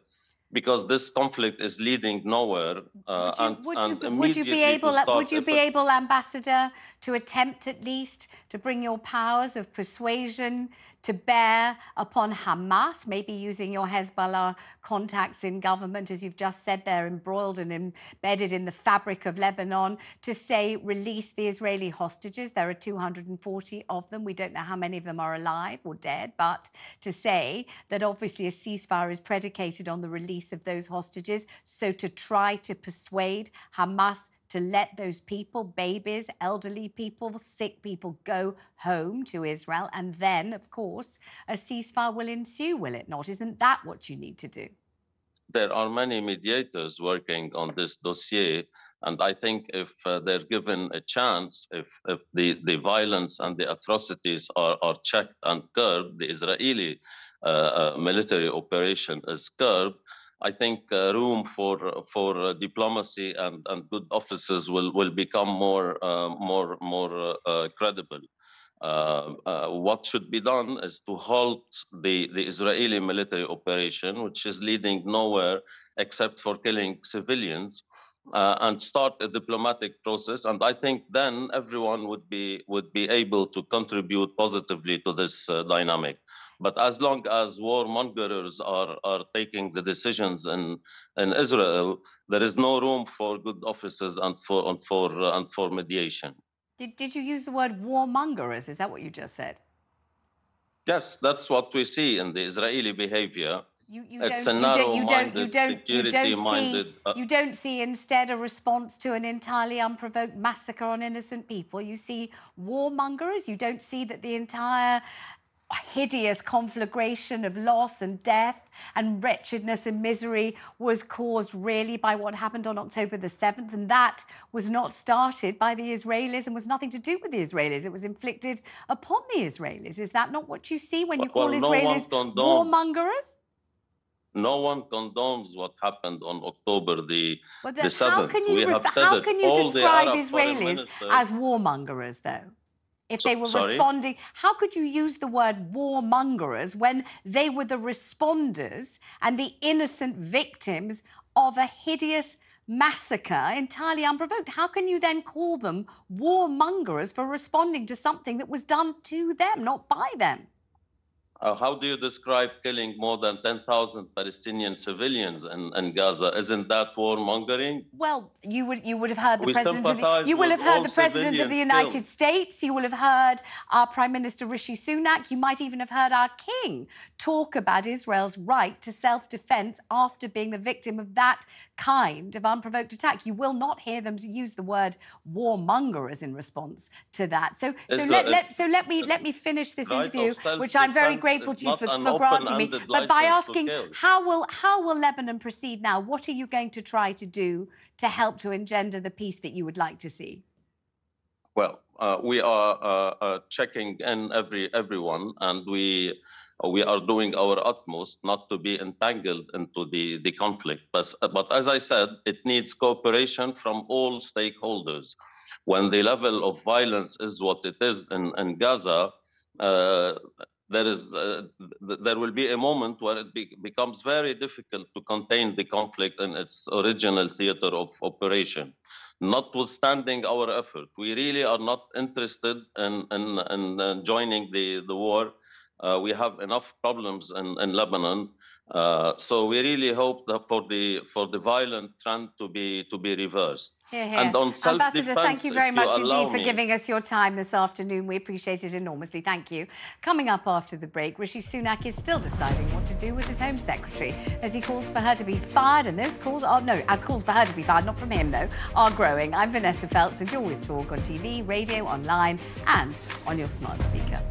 because this conflict is leading nowhere. Uh, would, you, and, would, and you, would you be able, would you be able, Ambassador, to attempt at least to bring your powers of persuasion to bear upon Hamas, maybe using your Hezbollah contacts in government, as you've just said, they're embroiled and embedded in the fabric of Lebanon, to say release the Israeli hostages. There are 240 of them. We don't know how many of them are alive or dead, but to say that obviously a ceasefire is predicated on the release of those hostages. So to try to persuade Hamas to let those people, babies, elderly people, sick people, go home to Israel. And then, of course, a ceasefire will ensue, will it not? Isn't that what you need to do? There are many mediators working on this dossier. And I think if uh, they're given a chance, if, if the, the violence and the atrocities are, are checked and curbed, the Israeli uh, uh, military operation is curbed, I think uh, room for for uh, diplomacy and, and good offices will, will become more uh, more more credible. what should be done is to halt the, the Israeli military operation, which is leading nowhere except for killing civilians. Uh, and start a diplomatic process. And I think then everyone would be would be able to contribute positively to this uh, dynamic. But as long as warmongers are, are taking the decisions in, in Israel, there is no room for good offices and for, and for, uh, and for mediation. Did, did you use the word warmongers? Is that what you just said? Yes, that's what we see in the Israeli behavior. You, you it's don't, you don't, you don't, you don't see, uh, you don't see instead a response to an entirely unprovoked massacre on innocent people. You see warmongers. You don't see that the entire hideous conflagration of loss and death and wretchedness and misery was caused really by what happened on October the 7th. And that was not started by the Israelis and was nothing to do with the Israelis. It was inflicted upon the Israelis. Is that not what you see when you call well, Israelis no warmongers? No one condones what happened on October the, the, the 7th. How can you, how can you describe Israelis as warmongers, though? If they were Sorry? responding. How could you use the word warmongers when they were the responders and the innocent victims of a hideous massacre entirely unprovoked? How can you then call them warmongers for responding to something that was done to them, not by them? Uh, how do you describe killing more than 10,000 Palestinian civilians in, in, Gaza? Isn't that warmongering? Well, you would you would have heard the we president of the, you will have heard the president of the United killed. States. You will have heard our Prime Minister Rishi Sunak. You might even have heard our King talk about Israel's right to self-defense after being the victim of that kind of unprovoked attack. You will not hear them use the word warmongers in response to that. So, so let, let, so let me let me finish this right interview, which I'm very grateful to you for, for granting me. But by asking how will how will Lebanon proceed now? What are you going to try to do to help to engender the peace that you would like to see? Well, uh, we are uh, uh, checking in every everyone, and we we are doing our utmost not to be entangled into the, the conflict. But, but as I said, it needs cooperation from all stakeholders. When the level of violence is what it is in, in Gaza, uh, there is uh, there will be a moment where it be becomes very difficult to contain the conflict in its original theater of operation. Notwithstanding our effort, we really are not interested in, in, in uh, joining the, the war uh, we have enough problems in, in Lebanon. Uh, so we really hope that for the for the violent trend to be to be reversed. Here, here. And on Ambassador, thank you very much you indeed for me. giving us your time this afternoon. We appreciate it enormously. Thank you. Coming up after the break, Rishi Sunak is still deciding what to do with his Home Secretary as he calls for her to be fired. And those calls are, no, as calls for her to be fired, not from him though, are growing. I'm Vanessa Feltz and you're with Talk on TV, radio, online, and on your smart speaker.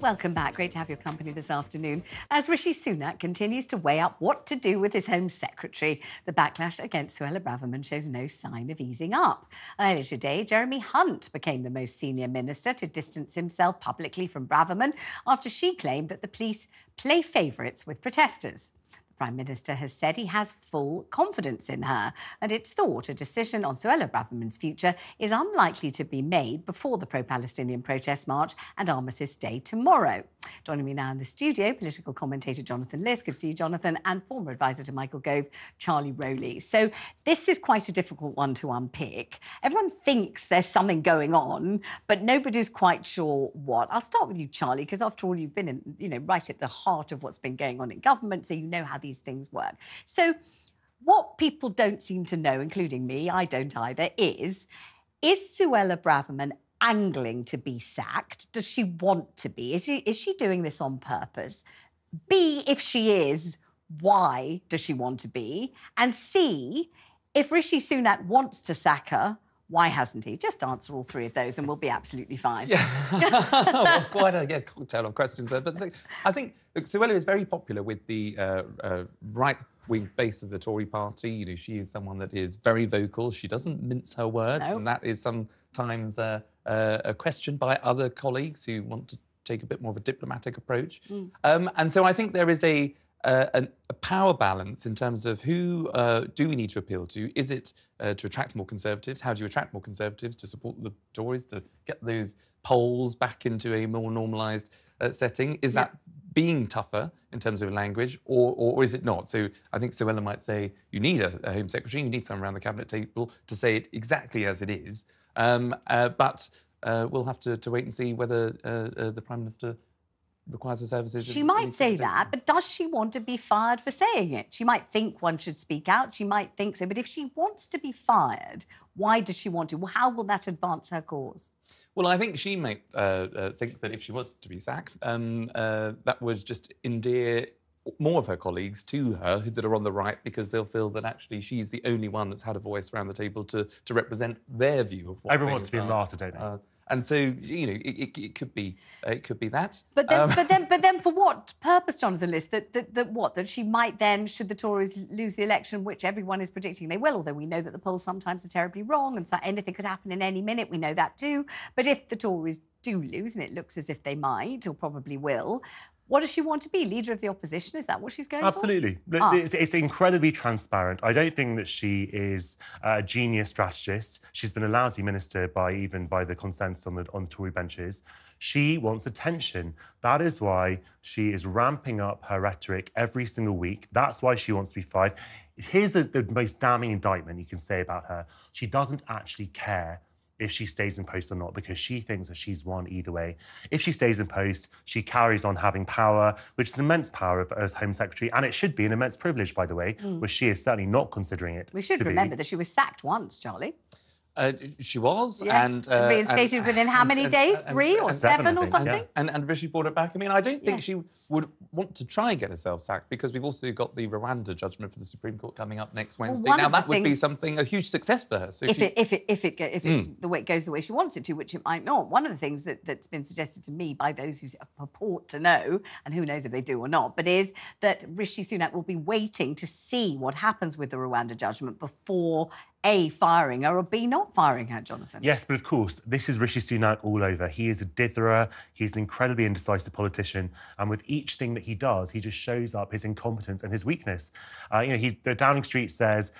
Welcome back. Great to have your company this afternoon. As Rishi Sunak continues to weigh up what to do with his Home Secretary, the backlash against Suella Braverman shows no sign of easing up. Earlier today, Jeremy Hunt became the most senior minister to distance himself publicly from Braverman after she claimed that the police play favourites with protesters. The Prime Minister has said he has full confidence in her, and it's thought a decision on Suella Braverman's future is unlikely to be made before the pro Palestinian protest march and Armistice Day tomorrow. Joining me now in the studio, political commentator Jonathan Lis. Good to see you, Jonathan, and former advisor to Michael Gove, Charlie Rowley. So, this is quite a difficult one to unpick. Everyone thinks there's something going on, but nobody's quite sure what. I'll start with you, Charlie, because after all, you've been in, you know, right at the heart of what's been going on in government, so you know how these things work. So, what people don't seem to know, including me, I don't either, is is Suella Braverman angling to be sacked? Does she want to be? Is she is she doing this on purpose? B, if she is, why does she want to be? And C, if Rishi Sunak wants to sack her, why hasn't he? Just answer all three of those and we'll be absolutely fine. well, quite a yeah, cocktail of questions there. But look, I think look, Suella is very popular with the uh, uh, right wing base of the Tory party. You know, she is someone that is very vocal. She doesn't mince her words, and that is sometimes uh, uh, a question by other colleagues who want to take a bit more of a diplomatic approach. Mm. Um, and so I think there is a, uh, an, a power balance in terms of who uh, do we need to appeal to? Is it uh, to attract more Conservatives? How do you attract more Conservatives to support the Tories to get those polls back into a more normalised uh, setting? Is that being tougher in terms of language, or, or is it not? So I think Suella might say you need a, a Home Secretary, you need someone around the cabinet table to say it exactly as it is. Um, uh, but uh, we'll have to, to wait and see whether the Prime Minister requires the services. She might any say Conservatives. that, but does she want to be fired for saying it? She might think one should speak out. She might think so. But if she wants to be fired, why does she want to? Well, how will that advance her cause? Well, I think she might uh, uh, think that if she was to be sacked, um, uh, that would just endear more of her colleagues to her who- that are on the right because they'll feel that actually she's the only one that's had a voice around the table to, to represent their view of what Everyone wants to be a are. martyr, don't they? And so you know, it, it, it could be uh, it could be that. But then, Um, but then, but then, for what purpose, Jonathan Lis? That, that, that what? That she might then, should the Tories lose the election, which everyone is predicting they will, although we know that the polls sometimes are terribly wrong, and so anything could happen in any minute. We know that too. But if the Tories do lose, and it looks as if they might, or probably will, what does she want to be? Leader of the opposition? Is that what she's going Absolutely. for? Look, Ah. It's, it's incredibly transparent. I don't think that she is a genius strategist. She's been a lousy minister by even by the consensus on the on the Tory benches. She wants attention. That is why she is ramping up her rhetoric every single week. That's why she wants to be fired. Here's the, the most damning indictment you can say about her. She doesn't actually care if she stays in post or not because she thinks that she's won either way. If she stays in post, she carries on having power, which is an immense power as Home Secretary, and it should be an immense privilege, by the way, Mm. which she is certainly not considering it. We should to be. remember that she was sacked once, Charlie. Uh, she was, Yes, and uh, reinstated and- within how many days? Three or seven or something? And, and Rishi brought it back. I mean, I don't think Yeah. she would want to try and get herself sacked because we've also got the Rwanda judgment for the Supreme Court coming up next Wednesday. one now that would be something a huge success for her. So if she- it if it if it if it's Mm. the way it goes the way she wants it to, which it might not. One of the things that that's been suggested to me by those who purport to know, and who knows if they do or not, but is that Rishi Sunak will be waiting to see what happens with the Rwanda judgment before a firing her or b not firing her, Jonathan. Yes, but of course, this is Rishi Sunak all over. He is a ditherer. He's an incredibly indecisive politician, and with each thing that he does, he just shows up his incompetence and his weakness. Uh, you know, he, the Downing Street says.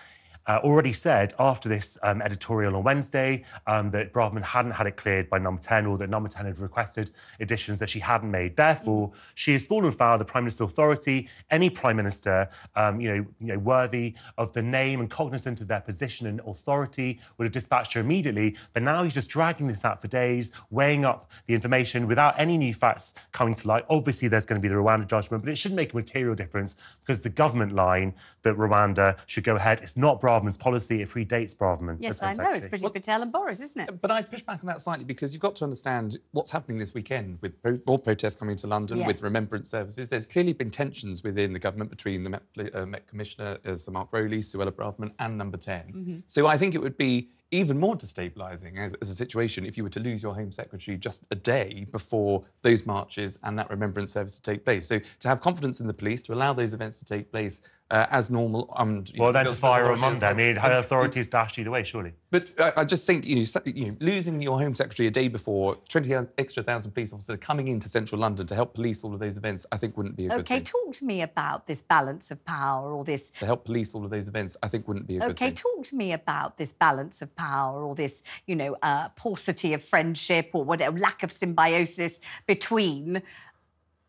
Uh, already said after this um, editorial on Wednesday um, that Braverman hadn't had it cleared by Number 10 or that Number 10 had requested additions that she hadn't made. Therefore, she has fallen foul of the Prime Minister's authority. Any Prime Minister, um, you, know, you know, worthy of the name and cognizant of their position and authority would have dispatched her immediately. But now he's just dragging this out for days, weighing up the information without any new facts coming to light. Obviously, there's going to be the Rwanda judgment, but it shouldn't make a material difference because the government line that Rwanda should go ahead. It's not Braverman's policy. It predates Braverman. Yes, as I Home know. It's Secretary. Priti Patel and Boris, isn't it? But I push back on that slightly because you've got to understand what's happening this weekend with pro- more protests coming to London, Yes. with remembrance services. There's clearly been tensions within the government between the Met, uh, Met Commissioner, uh, Sir Mark Rowley, Suella Braverman, and Number 10. Mhm. So I think it would be even more destabilising as, as, a situation if you were to lose your Home Secretary just a day before those marches and that remembrance service to take place. So to have confidence in the police, to allow those events to take place uh, as normal. Um, well, then to fire on Monday. I mean, her authorities dashed either way, surely. But uh, I just think, you know, you know, losing your Home Secretary a day before, 20 extra thousand police officers coming into central London to help police all of those events, I think wouldn't be a okay, good thing. Okay, talk to me about this balance of power or this... To help police all of those events, I think wouldn't be a good okay, thing. Okay, talk to me about this balance of power or this, you know, uh, paucity of friendship or whatever, lack of symbiosis between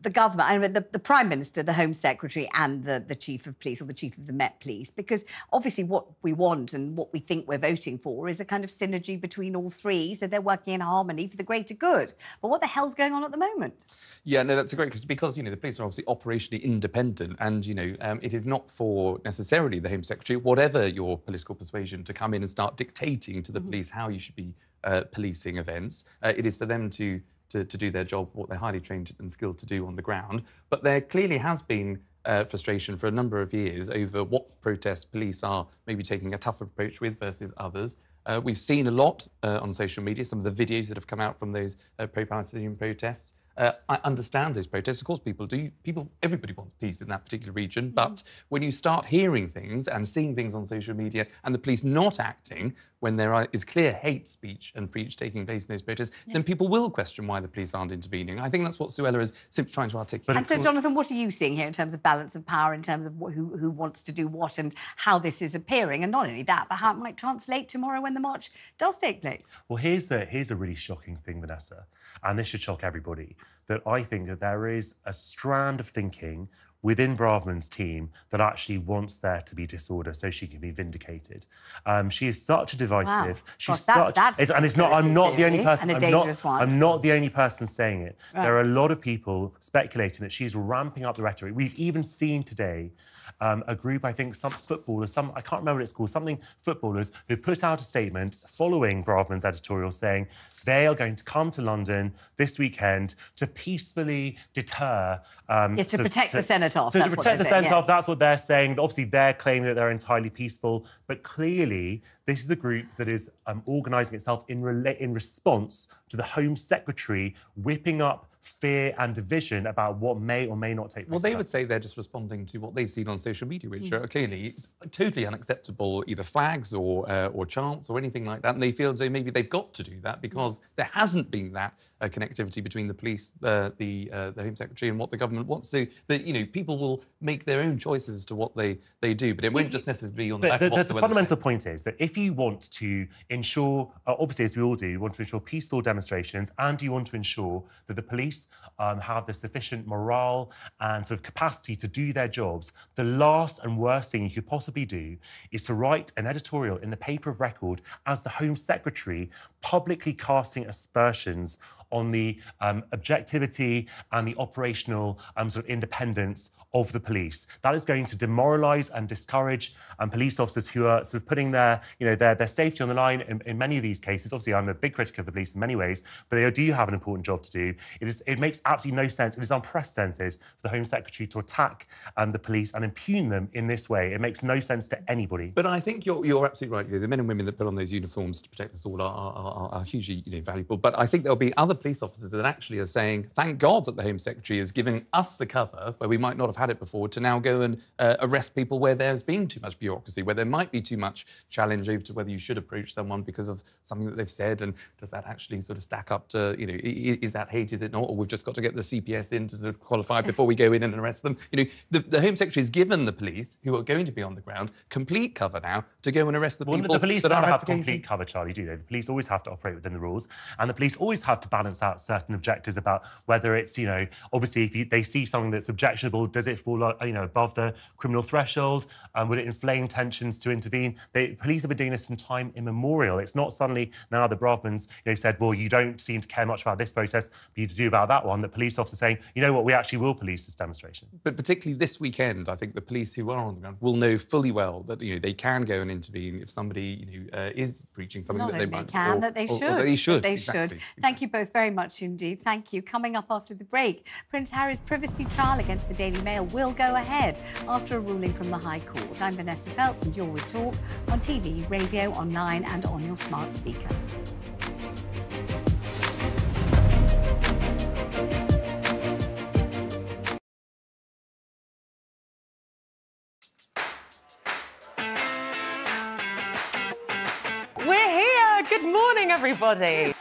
the government, I mean, the, the Prime Minister, the Home Secretary, and the, the Chief of Police or the Chief of the Met Police, because obviously what we want and what we think we're voting for is a kind of synergy between all three, so they're working in harmony for the greater good. But what the hell's going on at the moment? Yeah, no, that's a great question because you know the police are obviously operationally independent, and you know um, it is not for necessarily the Home Secretary, whatever your political persuasion, to come in and start dictating to the mm-hmm. police how you should be uh, policing events. Uh, it is for them to to, to do their job, what they're highly trained and skilled to do on the ground. But there clearly has been uh, frustration for a number of years over what protests police are maybe taking a tougher approach with versus others. Uh, we've seen a lot uh, on social media, some of the videos that have come out from those uh, pro-Palestinian protests. Uh, I understand those protests. Of course, people do. People, everybody wants peace in that particular region. Mm-hmm. But when you start hearing things and seeing things on social media, and the police not acting when there is clear hate speech and preach taking place in those protests, yes. then people will question why the police aren't intervening. I think that's what Suella is simply trying to articulate. And so, Jonathan, what are you seeing here in terms of balance of power, in terms of who, who wants to do what, and how this is appearing, and not only that, but how it might translate tomorrow when the march does take place? Well, here's a here's a really shocking thing, Vanessa and this should shock everybody, that I think that there is a strand of thinking within Braverman's team that actually wants there to be disorder so she can be vindicated. Um, she is such a divisive. Wow. She's Gosh, such, that's, it's, and it's not. I'm not the only person. And a I'm dangerous not, one. I'm not the only person saying it. Right. There are a lot of people speculating that she's ramping up the rhetoric. We've even seen today um, a group, I think, some footballers, some I can't remember what it's called, something footballers who put out a statement following Braverman's editorial saying they are going to come to London this weekend to peacefully deter. Um, yes, to, to protect to, the cenotaph. To, that's to protect the saying, cenotaph. yes. That's what they're saying. Obviously, they're claiming that they're entirely peaceful, but clearly, this is a group that is um, organising itself in, rela- in response to the Home Secretary whipping up fear and division about what may or may not take place. Well, they would say they're just responding to what they've seen on social media, which mm. are clearly totally unacceptable, either flags or uh, or chants or anything like that. And they feel as though maybe they've got to do that because there hasn't been that uh, connectivity between the police, uh, the the Home Secretary, and what the government wants. So that you know, people will make their own choices as to what they they do, but it won't just necessarily be on the but back the, of the, the fundamental point is that if you want to ensure, uh, obviously as we all do, you want to ensure peaceful demonstrations, and you want to ensure that the police um, have the sufficient morale and sort of capacity to do their jobs, the last and worst thing you could possibly do is to write an editorial in the paper of record as the Home Secretary, publicly casting aspersions on the um, objectivity and the operational um, sort of independence of the police. That is going to demoralise and discourage um, police officers who are sort of putting their, you know, their, their safety on the line in, in, many of these cases. Obviously, I'm a big critic of the police in many ways, but they do have an important job to do. It, is, it makes absolutely no sense. It is unprecedented for the Home Secretary to attack um, the police and impugn them in this way. It makes no sense to anybody. But I think you're, you're absolutely right. The men and women that put on those uniforms to protect us all are, are, are, are hugely you know, valuable. But I think there'll be other police officers that actually are saying, thank God that the Home Secretary is giving us the cover where we might not have had it before to now go and uh, arrest people where there's been too much bureaucracy, where there might be too much challenge over to whether you should approach someone because of something that they've said, and does that actually sort of stack up to, you know, is that hate, is it not? Or we've just got to get the CPS in to sort of qualify before we go in and arrest them. You know, the, the Home Secretary has given the police, who are going to be on the ground, complete cover now to go and arrest the well, people the police that never are have complete cover, Charlie, do they? The police always have to operate within the rules, and the police always have to balance out certain objectives about whether it's, you know, obviously if you, they see something that's objectionable, does it fall, uh, you know, above the criminal threshold? Um, would it inflame tensions to intervene? The police have been doing this from time immemorial. It's not suddenly now the Bravermans you know, said, well, you don't seem to care much about this protest, but you do about that one. The police officer saying, you know what, we actually will police this demonstration. But particularly this weekend, I think the police who are on the ground will know fully well that you know they can go and intervene if somebody you know uh, is preaching something Not that they only might. can, or, that they or, should. Or they should. They exactly. should. Thank you both very much indeed. Thank you. Coming up after the break, Prince Harry's privacy trial against the Daily Mail trial will go ahead after a ruling from the High Court. I'm Vanessa Feltz, and you're with Talk on TV, radio, online, and on your smart speaker. We're here. Good morning, everybody.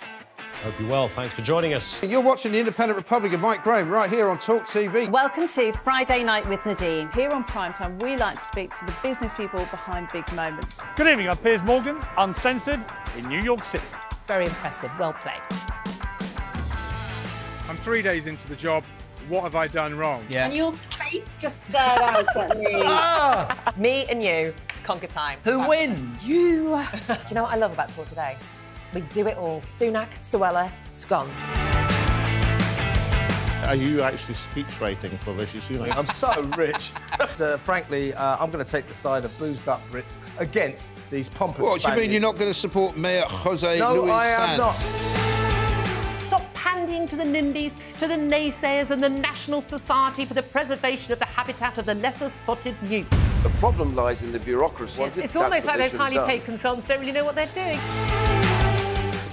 Hope you're well. Thanks for joining us. You're watching the Independent Republic of Mike Graham right here on Talk TV. Welcome to Friday Night with Nadine. Here on Primetime, we like to speak to the business people behind big moments. Good evening. I'm Piers Morgan, uncensored in New York City. Very impressive. Well played. I'm three days into the job. What have I done wrong? Yeah. And your face just stared out at me. Ah! Me and you conquer time. Who wins? You. Do you know what I love about Talk today? We do it all. Sunak, Suella, scones. Are you actually speech rating for Rishi Sunak? I'm so rich. But, uh, frankly, uh, I'm going to take the side of boozed up Brits against these pompous What, do you mean you're not going to support Mayor Jose No, Luis I am not. Stop pandying to the NIMBYs, to the naysayers, and the National Society for the Preservation of the Habitat of the Lesser Spotted Newt. The problem lies in the bureaucracy. It's almost like those highly paid consultants don't really know what they're doing.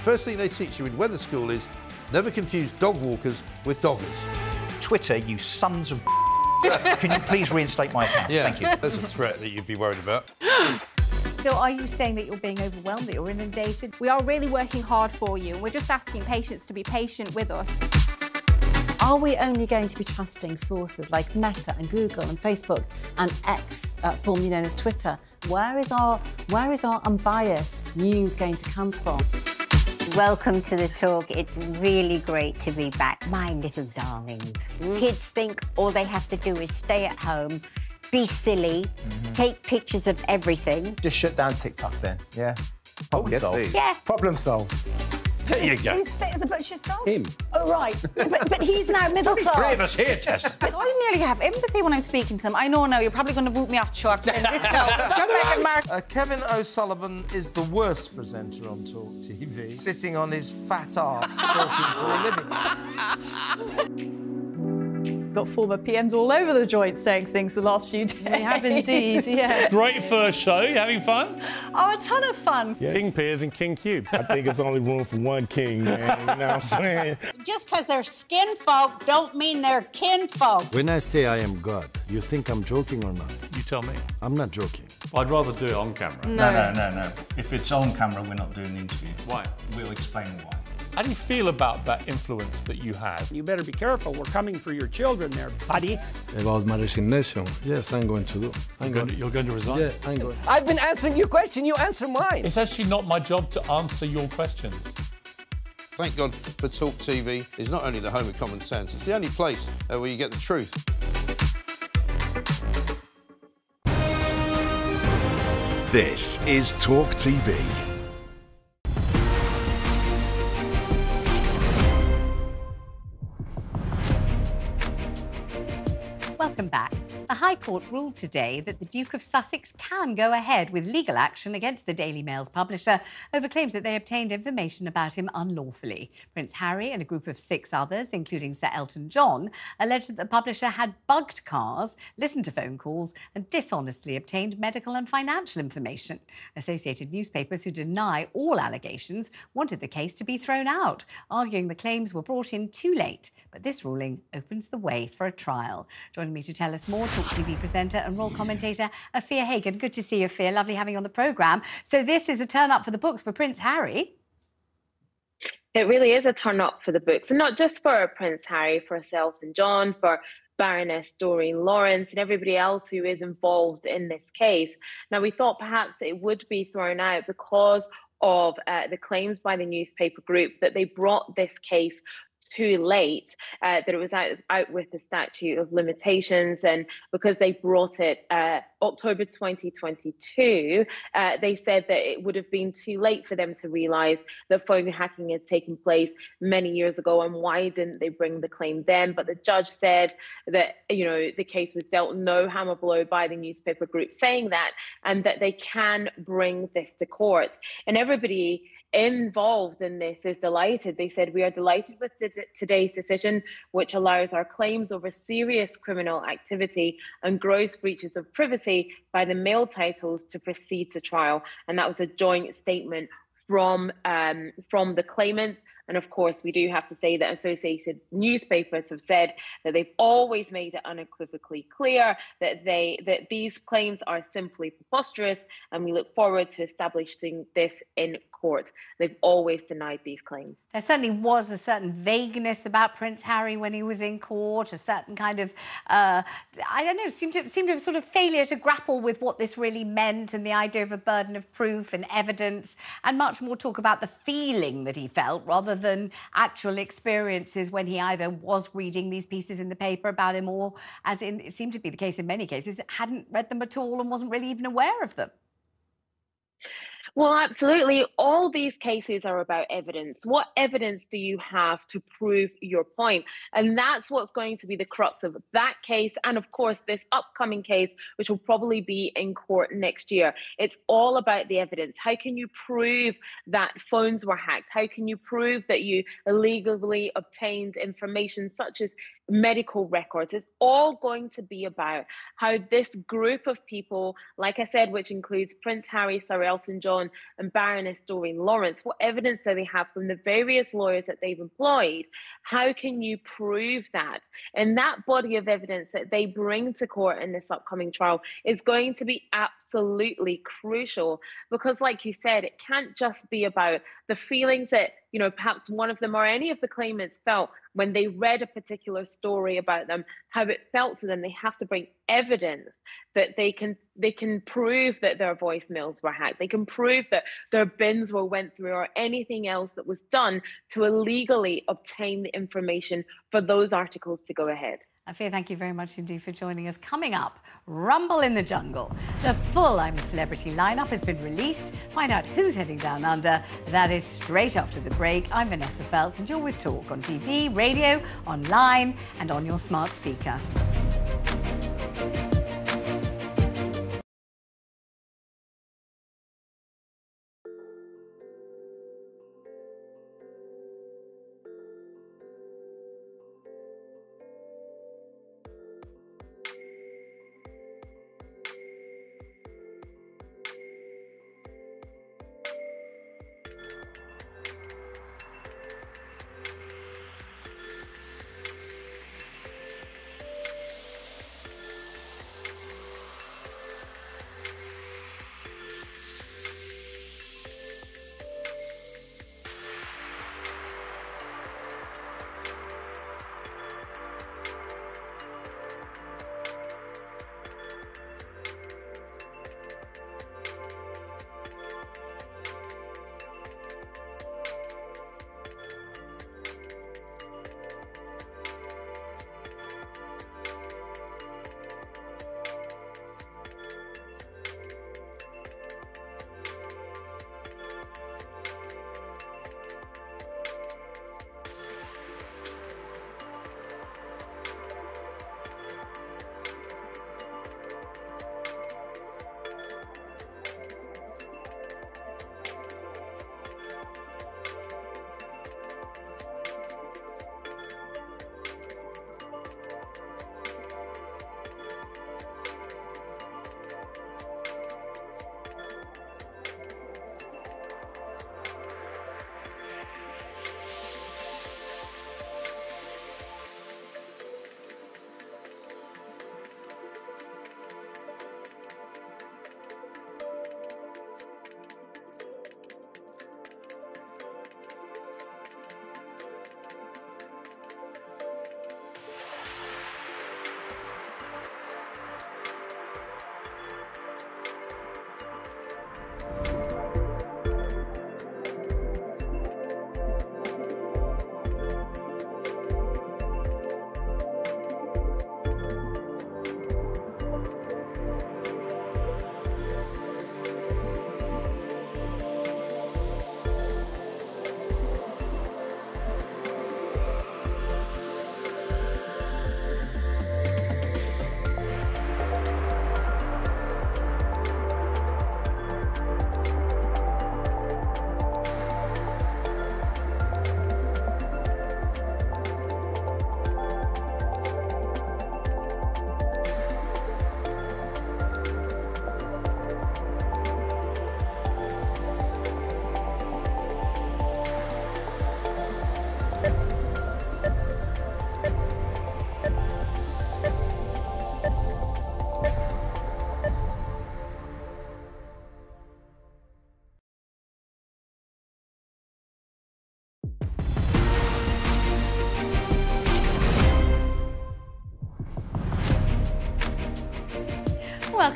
The first thing they teach you in weather school is never confuse dog walkers with doggers. Twitter, you sons of. Can you please reinstate my account? Yeah, Thank you. there's a threat that you'd be worried about. So, are you saying that you're being overwhelmed, that you're inundated? We are really working hard for you, and we're just asking patients to be patient with us. Are we only going to be trusting sources like Meta and Google and Facebook and X, uh, formerly known as Twitter? Where is our where is our unbiased news going to come from? Welcome to the talk. It's really great to be back. My little darlings. Mm. Kids think all they have to do is stay at home, be silly, mm-hmm. take pictures of everything. Just shut down TikTok then, yeah? Oh, Problem solved. Yeah. Problem solved. There you go. Who's fit as a butcher's dog? Him. Oh right, but, but he's now middle class. Brave us here, Tess. I nearly have empathy when I'm speaking to them. I know now you're probably going to boot me off the show after saying this now. Meghan Uh, Kevin O'Sullivan is the worst presenter on Talk TV, sitting on his fat arse talking for a living. Got former PMs all over the joint saying things the last few days. We have indeed, yeah. Great first show. You having fun? Oh, a ton of fun. King Piers and King Cube. I think it's only room for one king, man. You know what I'm saying? Just because they're skin folk don't mean they're kin folk. When I say I am God, you think I'm joking or not? You tell me. I'm not joking. I'd rather do it on camera. No, no, no, no. If it's on camera, we're not doing the interview. Why? We'll explain why. How do you feel about that influence that you have? You better be careful. We're coming for your children there, buddy. About my resignation, yes, I'm going to do. I'm You're going to, you're going to resign? Yeah, I'm going. I've been answering your question. You answer mine. It's actually not my job to answer your questions. Thank God for Talk TV. It's not only the home of common sense, it's the only place uh, where you get the truth. This is Talk TV. Welcome back. The High Court ruled today that the Duke of Sussex can go ahead with legal action against the Daily Mail's publisher over claims that they obtained information about him unlawfully. Prince Harry and a group of six others, including Sir Elton John, alleged that the publisher had bugged cars, listened to phone calls, and dishonestly obtained medical and financial information. Associated newspapers, who deny all allegations, wanted the case to be thrown out, arguing the claims were brought in too late. But this ruling opens the way for a trial. Joining me to tell us more, Talk TV presenter and role commentator Afua Hagan. Good to see you, Afia. Lovely having you on the programme. So this is a turn up for the books for Prince Harry. It really is a turn up for the books, and not just for Prince Harry, for Sir Elton John, for Baroness Doreen Lawrence, and everybody else who is involved in this case. Now, we thought perhaps it would be thrown out because of uh, the claims by the newspaper group that they brought this case too late, uh, that it was out, out with the statute of limitations. And because they brought it uh, October 2022, uh, they said that it would have been too late for them to realize that phone hacking had taken place many years ago. And why didn't they bring the claim then? But the judge said that, you know, the case was dealt no hammer blow by the newspaper group saying that, and that they can bring this to court. And everybody involved in this is delighted. They said, We are delighted with today's decision, which allows our claims over serious criminal activity and gross breaches of privacy by the mail titles to proceed to trial. And that was a joint statement from um, from the claimants. And of course, we do have to say that associated newspapers have said that they've always made it unequivocally clear that they that these claims are simply preposterous, and we look forward to establishing this in court. They've always denied these claims. There certainly was a certain vagueness about Prince Harry when he was in court, a certain kind of, uh, I don't know, seemed to, seemed to have sort of failure to grapple with what this really meant and the idea of a burden of proof and evidence, and much more talk about the feeling that he felt rather than actual experiences when he either was reading these pieces in the paper about him or, as in, it seemed to be the case in many cases, hadn't read them at all and wasn't really even aware of them. Well, absolutely. All these cases are about evidence. What evidence do you have to prove your point? And that's what's going to be the crux of that case. And of course, this upcoming case, which will probably be in court next year. It's all about the evidence. How can you prove that phones were hacked? How can you prove that you illegally obtained information such as medical records. It's all going to be about how this group of people, like I said, which includes Prince Harry, Sir Elton John, and Baroness Doreen Lawrence, what evidence do they have from the various lawyers that they've employed? How can you prove that? And that body of evidence that they bring to court in this upcoming trial is going to be absolutely crucial because, like you said, it can't just be about the feelings that you know perhaps one of them or any of the claimants felt when they read a particular story about them how it felt to them they have to bring evidence that they can they can prove that their voicemails were hacked. They can prove that their bins were went through or anything else that was done to illegally obtain the information for those articles to go ahead Afua, thank you very much indeed for joining us. Coming up, Rumble in the Jungle. The full I'm a Celebrity lineup has been released. Find out who's heading down under. That is straight after the break. I'm Vanessa Feltz, and you're with Talk on TV, radio, online, and on your smart speaker.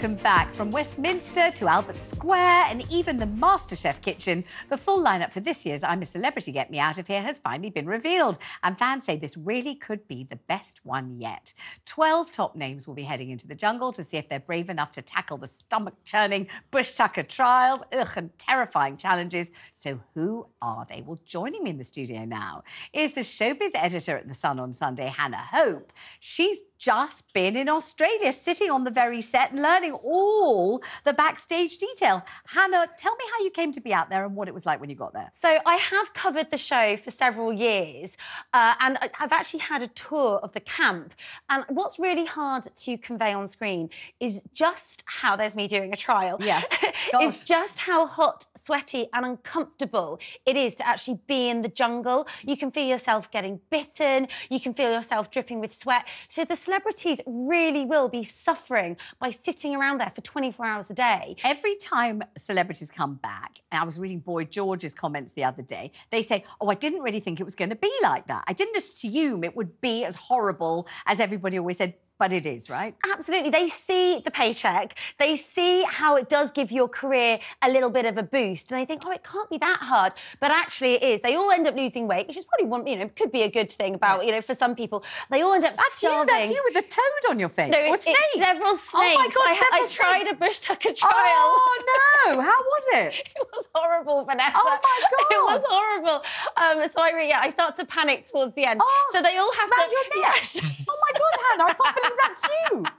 Welcome back from Westminster to Albert Square and even the MasterChef kitchen. The full lineup for this year's I'm a Celebrity Get Me Out of Here has finally been revealed, and fans say this really could be the best one yet. 12 top names will be heading into the jungle to see if they're brave enough to tackle the stomach churning Bush Tucker trials, ugh, and terrifying challenges. So, who are they? Well, joining me in the studio now is the showbiz editor at The Sun on Sunday, Hannah Hope. She's just been in Australia, sitting on the very set and learning all the backstage Hannah, tell me how you came to be out there and what it was like when you got there. So I have covered the show for several years, uh, and I've actually had a tour of the camp. And what's really hard to convey on screen is just how there's me doing a trial. Yeah. it's just how hot, sweaty, and uncomfortable it is to actually be in the jungle. You can feel yourself getting bitten. You can feel yourself dripping with sweat. So the celebrities really will be suffering by sitting around there for 24 hours a day. Every time celebrities come back, and I was reading Boy George's comments the other day, they say, Oh, I didn't really think it was going to be like that. I didn't assume it would be as horrible as everybody always said, but it is, right? Absolutely. They see the paycheck, they see how it does give your career a little bit of a boost, and they think, oh, it can't be that hard. But actually, it is. They all end up losing weight, which is probably one, you know, could be a good thing about, you know, for some people. They all end up That's starving. you, that's you with a toad on your face. No, or it's, snake. it's several snakes. Oh my God, I, I tried a bush tucker trial. Oh, no. How was it? it was horrible, Vanessa. Oh, my God! It was horrible. Um, so I, yeah, I start to panic towards the end. Oh, so they all have round to. your neck. Yes. Oh my God, Hannah, I can't that's you.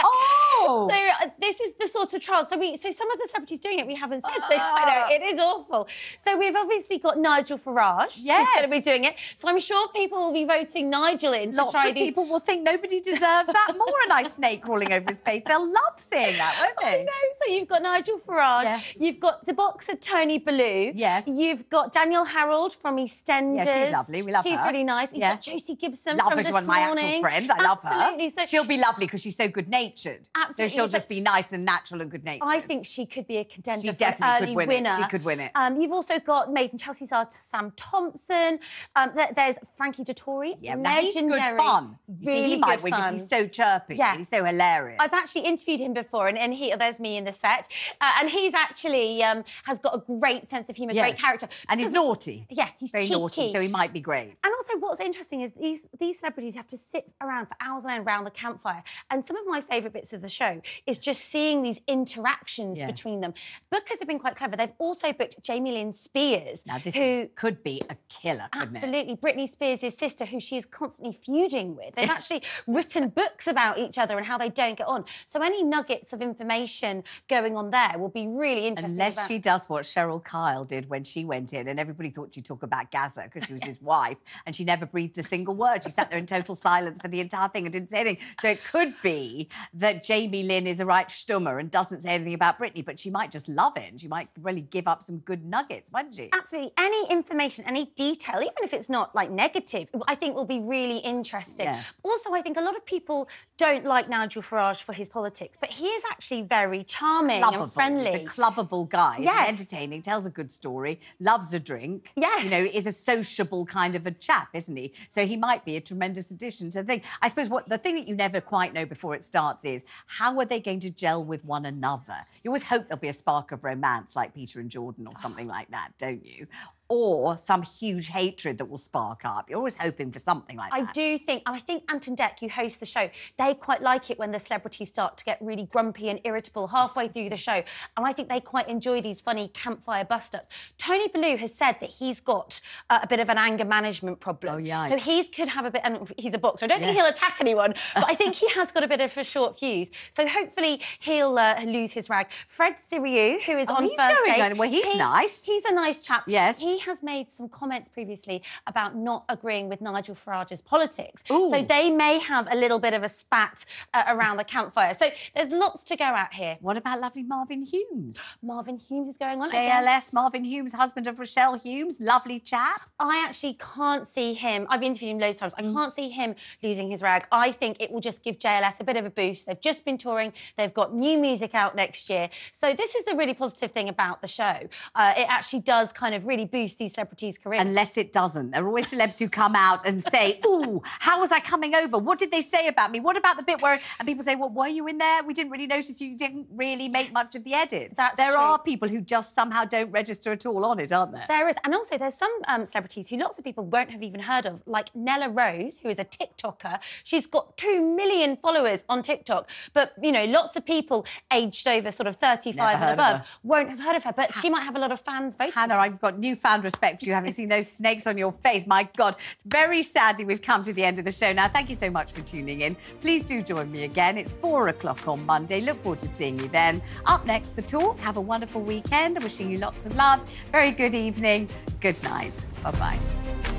Oh. So uh, this is the sort of trial. So we, so some of the celebrities doing it we haven't said. So I know it is awful. So we've obviously got Nigel Farage. Yes. who's going to be doing it. So I'm sure people will be voting Nigel in to try of these. people will think nobody deserves that more a nice snake crawling over his face. They'll love seeing that, won't they? I know. So you've got Nigel Farage. Yeah. You've got the boxer Tony Bellew. Yes. You've got Danielle Harold from EastEnders. Yeah, she's lovely. We love she's her. really nice. You've Yeah. got Josie Gibson Love from her. This She's one my actual friend. I love her. Absolutely. So she'll be lovely because she's so good natured. Absolutely. So she'll just be nice and natural and good natured. I think she could be a contender She for definitely could early win it. winner. She could win it. Um, you've also got Made in Chelsea's artist Sam Thompson. Um, there- there's Frankie Dettori. yeah, now he's good fun. You see, Really he might good win because he's so chirpy. Yeah. He's so hilarious. I've actually interviewed him before, and, and he, there's me in the set, uh, and he's actually um, has got a great sense of humour, Yes. great character, And he's naughty. Yeah, he's Very naughty, so he might be great. And also, what's interesting is these these celebrities have to sit around for hours on end around the campfire. And some of my favourite bits of the show is just seeing these interactions Yeah. between them. Bookers have been quite clever. They've also booked Jamie Lynn Spears, Now, this who could be a killer? Absolutely. Britney Spears' sister, who she is constantly feuding with. They've actually written books about each other and how they don't get on. So any nuggets of information going on there will be really interesting. Unless about- she does what Cheryl Kyle did when she went in, and everybody thought she'd talk about Gazza because she was his wife, and she never breathed a single word. She sat there in total silence for the entire thing and didn't say anything. So it could be that Jamie Lynn is a right stummer and doesn't say anything about Britney, but she might just love it, and she might really give up some good nuggets, mightn't she? Absolutely. Any information, any detail, even if it's not like negative, I think will be really interesting. Yeah. Also, I think a lot of people don't like Nigel Farage for his politics, but he is actually very charming Clubbable. and friendly. He's a clubbable guy. He's entertaining, tells a good story, loves a drink. Yes. You know, is a sociable kind of a chap, isn't he? So he might be a tremendous addition to the thing. I suppose what the thing that you never quite know before it starts is how are they going to gel with one another? You always hope there'll be a spark of romance like Peter and Jordan or something like that, don't you? Or some huge hatred that will spark up. You're always hoping for something like I that. I do think, and I think Ant and Dec, you host the show, they quite like it when the celebrities start to get really grumpy and irritable halfway through the show. And I think they quite enjoy these funny campfire bust ups. Tony Bellew has said that he's got uh, a bit of an anger management problem. Oh, yikes. So he could have a bit, and he's a boxer. I don't think he'll attack anyone, but I think he has got a bit of a short fuse. So hopefully he'll uh, lose his rag. Fred Sirieix, who is Oh, on he's first going well, he's he- nice. He's a nice chap. Yes. He has made some comments previously about not agreeing with Nigel Farage's politics. Ooh. So they may have a little bit of a spat uh, around the campfire. So there's lots to go out here. What about lovely Marvin Humes? Marvin Humes is going on again. JLS, Marvin Humes, husband of Rochelle Humes, lovely chap. I actually can't see him. I've interviewed him loads of times. Mm. I can't see him losing his rag. I think it will just give JLS a bit of a boost. They've just been touring. They've got new music out next year. So this is the really positive thing about the show. Uh, it actually does kind of really boost boost these celebrities' careers. Unless it doesn't. There are always celebs who come out and say, Ooh, how was I coming over? What did they say about me? What about the bit where. And people say, Well, were you in there? We didn't really notice you. You didn't really make much of the edit. That's there true. are people who just somehow don't register at all on it, aren't there? There is, and also there's some um, celebrities who lots of people won't have even heard of, like Nella Rose, who is a TikToker. She's got two million followers on TikTok, but you know, lots of people aged over sort of 35 Never and above won't have heard of her. But she might have a lot of fans voting. Hannah, I've got newfound respect for you, having seen those snakes on your face. My God. Very sadly, we've come to the end of the show now. Thank you so much for tuning in. Please do join me again. It's four o'clock on Monday. Look forward to seeing you then. Up next, The Talk. Have a wonderful weekend. Wishing you lots of love. Very good evening. Good night. Bye bye.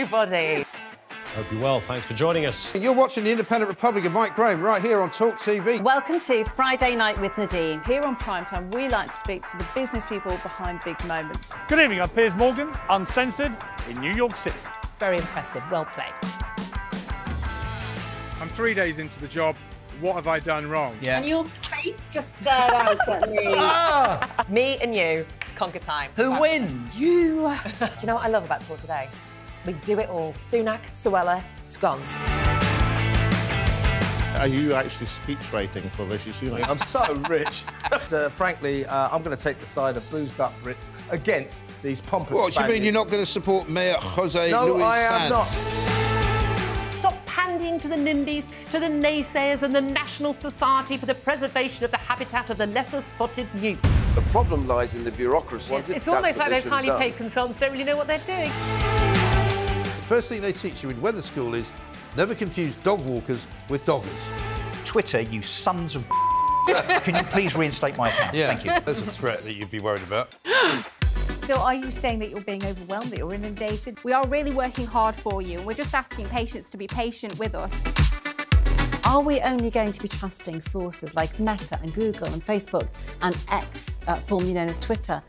Everybody. Hope you're well. Thanks for joining us. You're watching the Independent Republic of Mike Graham right here on Talk TV. Welcome to Friday Night with Nadine. Here on Primetime, we like to speak to the business people behind big moments. Good evening, I'm Piers Morgan, uncensored in New York City. Very impressive. Well played. I'm three days into the job. What have I done wrong? Yeah. And your face just stared out at me. ah! Me and you conquer time. Who wins? You. Do you know what I love about Tour Today? We do it all. Sunak, Suella, scones. Are you actually speech rating for Rishi Sunak? I'm so rich. uh, frankly, uh, I'm going to take the side of boozed up Brits against these pompous What do you mean you're not going to support Mayor Jose No, Luis I am Sanz? not. Stop pandying to the NIMBYs, to the naysayers, and the National Society for the Preservation of the Habitat of the Lesser Spotted Newt. The problem lies in the bureaucracy. It's almost like those highly paid consultants don't really know what they're doing. The first thing they teach you in weather school is never confuse dog walkers with doggers. Twitter, you sons of. Can you please reinstate my account? Yeah, Thank you. There's a threat that you'd be worried about. So, are you saying that you're being overwhelmed, that you're inundated? We are really working hard for you, and we're just asking patients to be patient with us. Are we only going to be trusting sources like Meta and Google and Facebook and X, uh, formerly known as Twitter?